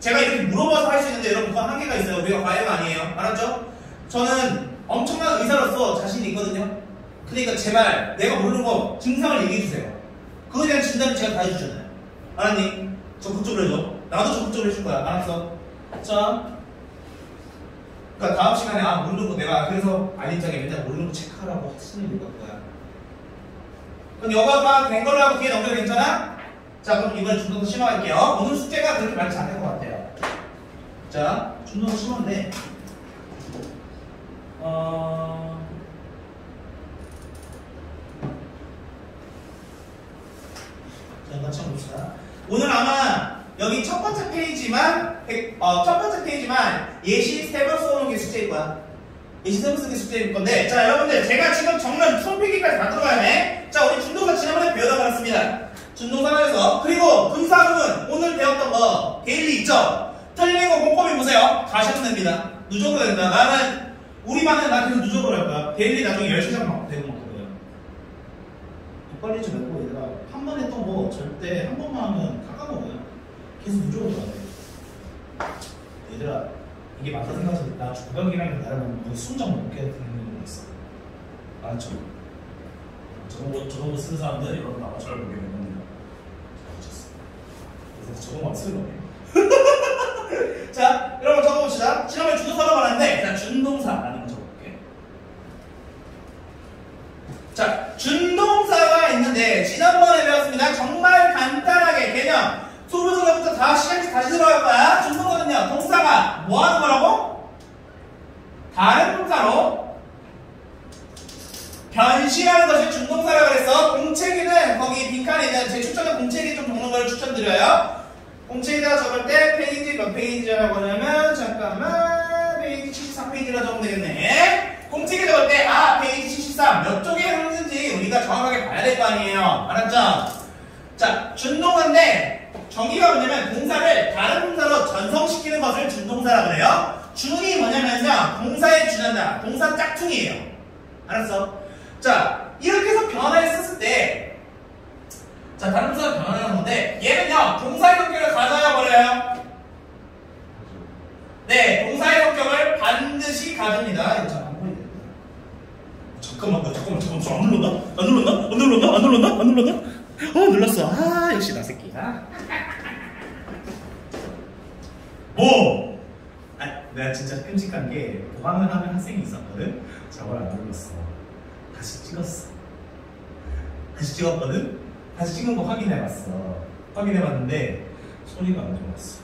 제가 이렇게 물어봐서 할 수 있는데 여러분 그건 한계가 있어요. 우리가 과외가 아니에요. 알았죠? 저는 엄청난 의사로서 자신이 있거든요. 그러니까 제발 내가 모르는 거 증상을 얘기해 주세요. 그거에 대한 진단을 제가 다 해주잖아요. 알았니? 적극적으로 해줘. 나도 적극적으로 해줄 거야. 알았어? 자. 그러니까 다음 시간에 아 모르는 거 내가 그래서 알림장에 맨날 모르는 거 체크하라고 쓰는 이유가 그거야. 그럼 여가가 된 걸로 하고 뒤에 넘겨도 괜찮아? 자 그럼 이번에 중독도 심화할게요. 오늘 숙제가 그렇게 많지 않을 것 같아요. 자 중독도 심한데 어... 자 같이 한번 봅시다. 오늘 아마 여기 첫 번째 페이지만 백- 어, 첫 번째 페이지만 예시 세번 써놓은 게 숙제일 거야. 예시 세번 쓰는 게 숙제일 건데 자 여러분들 제가 지금 정말 손필기까지 다 들어가야 돼. 자 우리 준동사 지난번에 배우다 말았습니다. 준동사에서 그리고 분사구문 오늘 배웠던 거 daily 있죠? 틀린 거 꼼꼼히 보세요. 다시 하면 됩니다. 누적으로 된다. 나는 우리 반은 나 계속 누적으로 할 거야. 데일리 나중에 10시간 막막 그래요. 빨리 좀 해고 얘들아 한 번 했던 거 절대 한 번만 하면 다 까먹어요. 계속 누적으로 가야 돼. 얘들아 이게 맞다 생각해서 나 주경이랑 나랑 거의 순정 넘게 되는 거 있어. 알았죠? 저런 거 저런 거 쓰는 사람들 여러분 아마 잘 보게 되는. 그래서 막 쓰는. [LAUGHS] 자, 여러분 적어봅시다. 지난번에 준동사가 말했는데, 자, 준동사라는 거 적어볼게. 자, 준동사가 있는데, 지난번에 배웠습니다. 정말 간단하게 개념. 소부정사부터 다 시작, 다시 들어갈 거야. 준동사는요, 동사가 뭐 하는 거라고? 다른 동사로 변신하는 것이 준동사라 그랬어. 공책이는 거기 빈칸에 있는 제 추천은 공책이 좀 적는 걸 추천드려요. 공책에다가 적을 때 페이지 몇 페이지라고 하냐면 잠깐만 페이지 74페이지라 적으면 되겠네. 공책에 적을 때 아 페이지 73 몇 쪽에 흐르는지 우리가 정확하게 봐야 될 거 아니에요. 알았죠? 자 준동사인데 정의가 뭐냐면 동사를 다른 동사로 전성시키는 것을 준동사라 그래요. 준이 뭐냐면요 동사에 준한다. 동사 짝퉁이에요. 알았어? 자 이렇게 해서 변화를 썼을 때 자, 다른 동사가 변화하는 건데 얘는요 동사의 성격을 가져야 버려요. 네, 동사의 성격을 반드시 가집니다. 이거 잘안 보이네. 잠깐만, 나 잠깐만, 잠깐만, 저안 눌렀나? 안 눌렀나? 안 눌렀나? 안 눌렀나? 안 눌렀나? 어, 눌렀어. 아, 역시 나 새끼야. 뭐? 아, 내가 진짜 끔찍한 게 보강을 하는 학생이 있었거든. 저걸 안 눌렀어. 다시 찍었어. 다시 찍었거든. 다시 찍은 거 확인해봤어. 확인해봤는데 소리가 안 좋았어.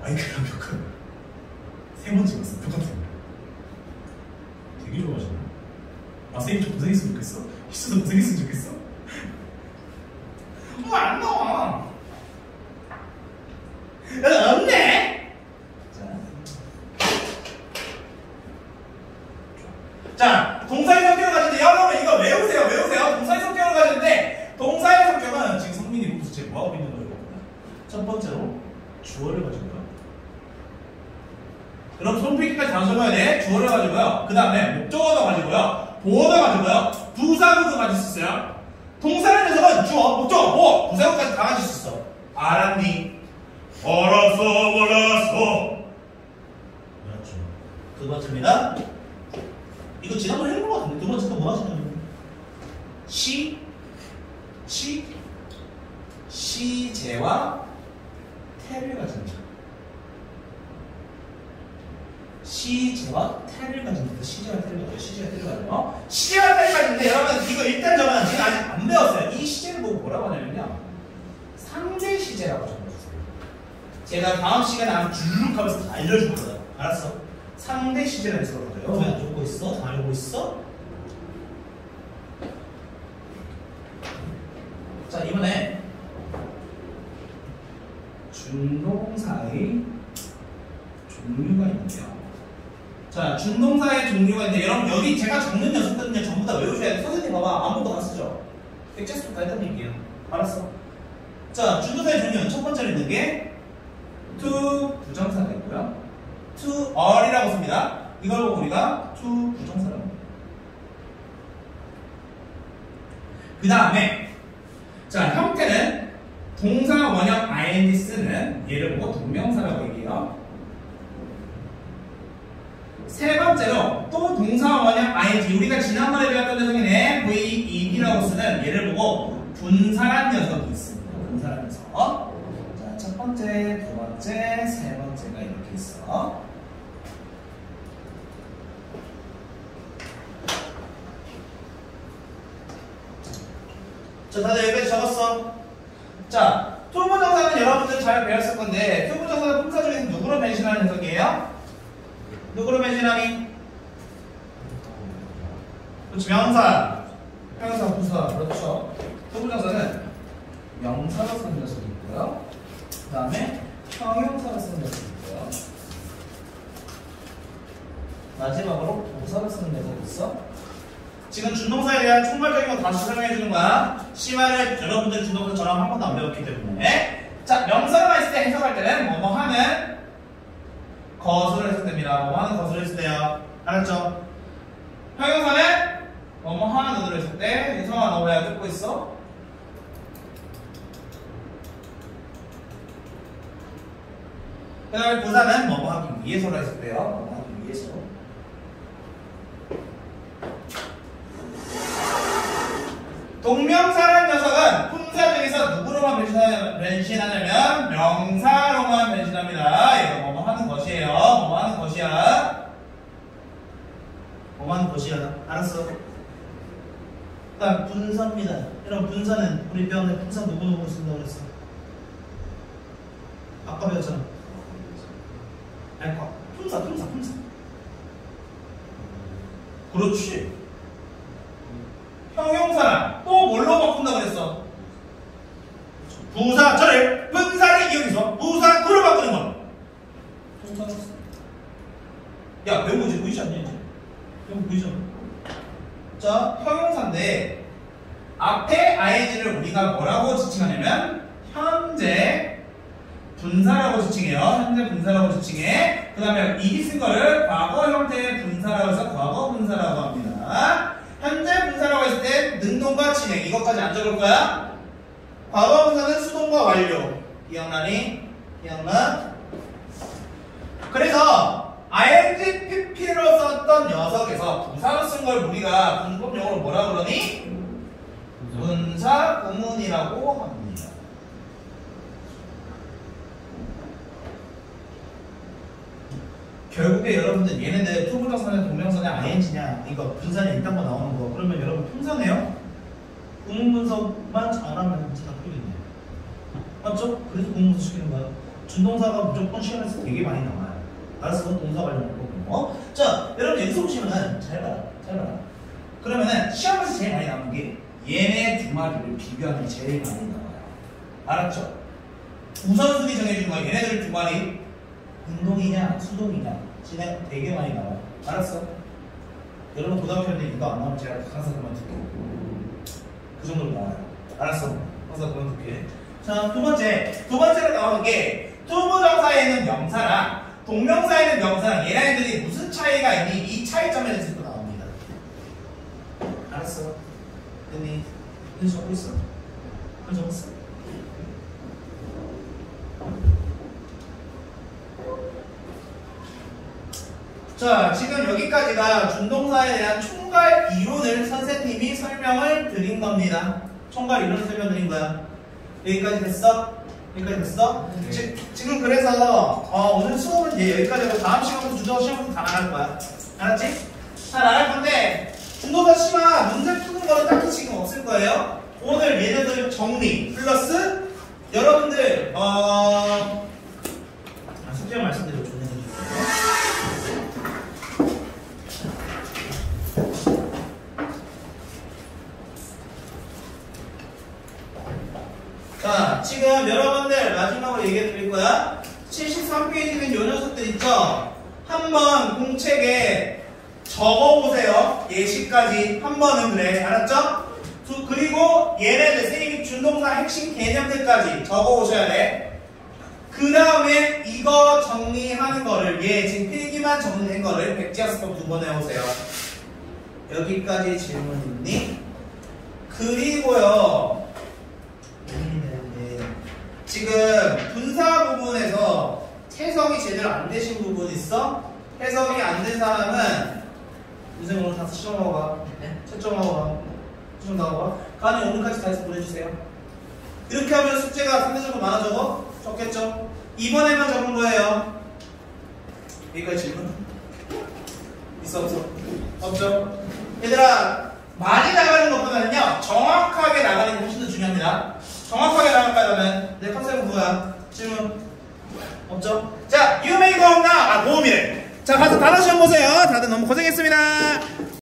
마이크랑 벽을 세번 찍었어. 똑같은 거. 되게 좋아하시네. 아, 쌤이 좀 고생했으면 좋겠어. 희수도 고생했으면 좋겠어. 어, 안 나와. 야, 없네. 자. 자, 동사의 성격을 가지는데 여러분 이거 외우세요, 외우세요. 동사의 성격을 가지는데 동사의 성격은 지금 성민이 보고서 제가 뭐하고 있는 거예요? 첫 번째로 주어를 가지고 요 그럼 손필기까지 다 적어야 돼. 주어를 가지고요. 그 다음에 목적어도 가지고요. 보어도 가지고요. 부사구도 가질 수 있어요. 동사의 녀석은 주어, 목적어, 보어, 부사구까지 다 가질 수 있어. 알았니? 알았어 몰랐어 그렇죠 두 번째입니다 이거 지난번에 해본 것 같은데 두 번째 또 뭐 하시냐면 시, 시, 시제와 태를 가진 자 태를 가진 자 시제와 태를 가진 시제와 가진 어? 시제와 태를 가진데 여러분 이거 일단 저는 지금 아직 안 배웠어요 이 시제를 보고 뭐라고 하냐면요 상대 시제라고 적어주세요 제가 다음 시간에 아마 줄룩 하면서 다 알려줄 거예요 알았어? 상대 시제라고 써거든요 왜안 적고 있어? 다 알고 있어? 자 이번에 준동사의 종류가 있는데요. 자 준동사의 종류가 있는데 여러분 여기 제가 적는 녀석들은요 전부 다 외우셔야 돼. 선생님 봐봐 아무것도 안 쓰죠. 백제스부터 했던 얘기예요. 알았어. 자 준동사의 종류는 첫 번째로 있는 게 to 부정사가 있고요. to are이라고 씁니다. 이걸 보고 우리가 to 부정사라고 합니다. 그 다음에 자, 형태는 동사 원형 ing 쓰는 얘를 보고 동명사라고 얘기해요. 세 번째로 또 동사 원형 ing 우리가 지난번에 배웠던 녀석이네 VED라고 쓰는 얘를 보고 분사란 녀석이 있습니다. 분사란 녀석. 자, 첫 번째, 두 번째, 세 번째가 이렇게 있어. 자, 다들 여기까지 적었어. 자, 투부정사는 여러분들 잘 배웠을 건데, 투부정사는 품사 중에서 누구로 변신하는 녀석이에요? 누구로 변신하니? 그렇지, 명사. 명사, 부사. 그렇죠. 투부정사는 명사로 쓰는 녀석이 있고요. 그 다음에 형용사로 쓰는 녀석이 있고요. 마지막으로 부사로 쓰는 녀석이 있어. 지금 준동사에 대한 총괄적인 거 다시 설명해 주는 거야. 심화를 여러분들 준동사 저랑 한 번도 안 배웠기 때문에. 자, 명사가 있을 때 해석할 때는 뭐뭐 것으로 해석됩니다. 뭐뭐 하는 것으로 해석돼요. 알았죠? 형용사는 뭐뭐 하는 것으로 해석 때. 유성아, 너 왜 듣고 있어? 그 다음에 부사는 뭐뭐 하기 위해서로 해석돼요. 뭐뭐 하기 위해서. 동명사라는 녀석은 품사 중에서 누구 로만 변신하- 변신하냐면 명사로만 변신합니다. 이거 뭐뭐 하는 것이에요. 뭐뭐 하는 것이야. 뭐뭐 하는 것이야. 알았어. 그다음 분사입니다. 이런 분사는 우리 배웠는데 분사 누구 누구 쓴다고 그랬어? 아까 배웠잖아. 거- 품사, 품사, 품사. 그렇지. 형용사랑 또 뭘로 바꾼다고 그랬어? 부사 절을 분사를 이용해서 부사구로 바꾸는 거. 야, 매우 이제 보이지 않냐, 이제? 매우 보이잖아. 자, 형용사인데, 앞에 ing를 우리가 뭐라고 지칭하냐면, 현재 분사라고 지칭해요. 현재 분사라고 지칭해. 그 다음에 이기 쓴 거를 과거 형태의 분사라고 해서 과거 분사라고 합니다. 현재 분사라고 했을 때 능동과 진행 이것까지 안 적을 거야. 과거 수동과 완료. 기억나니? 기억나? 그래서 ing pp로 썼던 녀석에서 부사로 쓴 걸 우리가 문법용어로 뭐라 그러니? 분사 구문이라고 합니다. 결국에 여러분들 얘네들 투부정사냐 동명사냐 ing냐 이거 분사냐 이딴 거 나오는 거 그러면 여러분 품사네요? 구문 분석만 잘하면 다 풀리네 맞죠? 그래서 분석 시키는 거야 준동사가 무조건 시험에서 되게 많이 나와요 알았어? 동사 관련 거자 여러분 보시면은 잘 봐라 잘 봐라 그러면은 시험에서 제일 많이 나오는 게 얘네 두 마리를 비교하는 게 제일 많이 나와요 알았죠? 우선순위 정해주는 거야 얘네들 두 마리 운동이냐 수동이냐 진행 되게 많이 나와요. 알았어? 여러분 고등학교 때 이거 안 나오면 제가 항상 그만둘게. 그 정도로 나와요. 알았어? 항상 그만둘게. 자, 두 번째. 두 번째로 나오는 게 투부정사에는 명사랑 동명사에는 명사랑 얘네들이 무슨 차이가 있니? 이 차이점에 대해서 나옵니다. 알았어. 근데 현 적고 있어? 현 적었어? 자, 지금 여기까지가 준동사에 대한 총괄 이론을 선생님이 설명을 드린 겁니다. 총괄 이론을 설명 드린 거야. 여기까지 됐어? 여기까지 됐어? 네. 지, 지금 그래서 어, 오늘 수업은 이제 여기까지 하고 다음 시간부터 준동사 시험부터 다 나갈 거야. 알았지? 다 나갈 건데 준동사 심화 문제 푸는 거는 딱히 지금 없을 거예요. 오늘 얘네들 정리 플러스 여러분들 어 아, 숙제 말씀드리고 좋네. 자, 지금 여러분들 마지막으로 얘기해 드릴 거야. 73페이지는 요 녀석들 있죠? 한번 공책에 적어보세요. 예시까지. 한 번은 그래. 알았죠? 두- 그리고 얘네들 선생님이 준동사 핵심 개념들까지 적어오셔야 돼. 그 다음에 이거 정리하는 거를 얘 지금 필기만 정리된 거를 백지학습법 두 번 해오세요. 여기까지 질문 있니? 그리고요. 음, 지금 분사 부분에서 해석이 제대로 안 되신 부분 있어? 해석이 안 된 사람은 선생님 오늘 다 채점하고 가. 네? 채점하고 가. 채점하고 가. 가는 오늘까지 다 해서 보내주세요. 이렇게 하면 숙제가 상대적으로 많아져도 적겠죠? 이번에만 적은 거예요. 여기까지 질문? 있어 없어? 없죠? 얘들아 많이 나가는 것보다는요 정확하게 나가는 게 훨씬 더 중요합니다. 정확하게 나가려면 내 컨셉은 뭐야? 질문 없죠? 자, 유메이가 없나? 아, 모음이래. 자, 가서 단어 시험 보세요. 다들 너무 고생했습니다.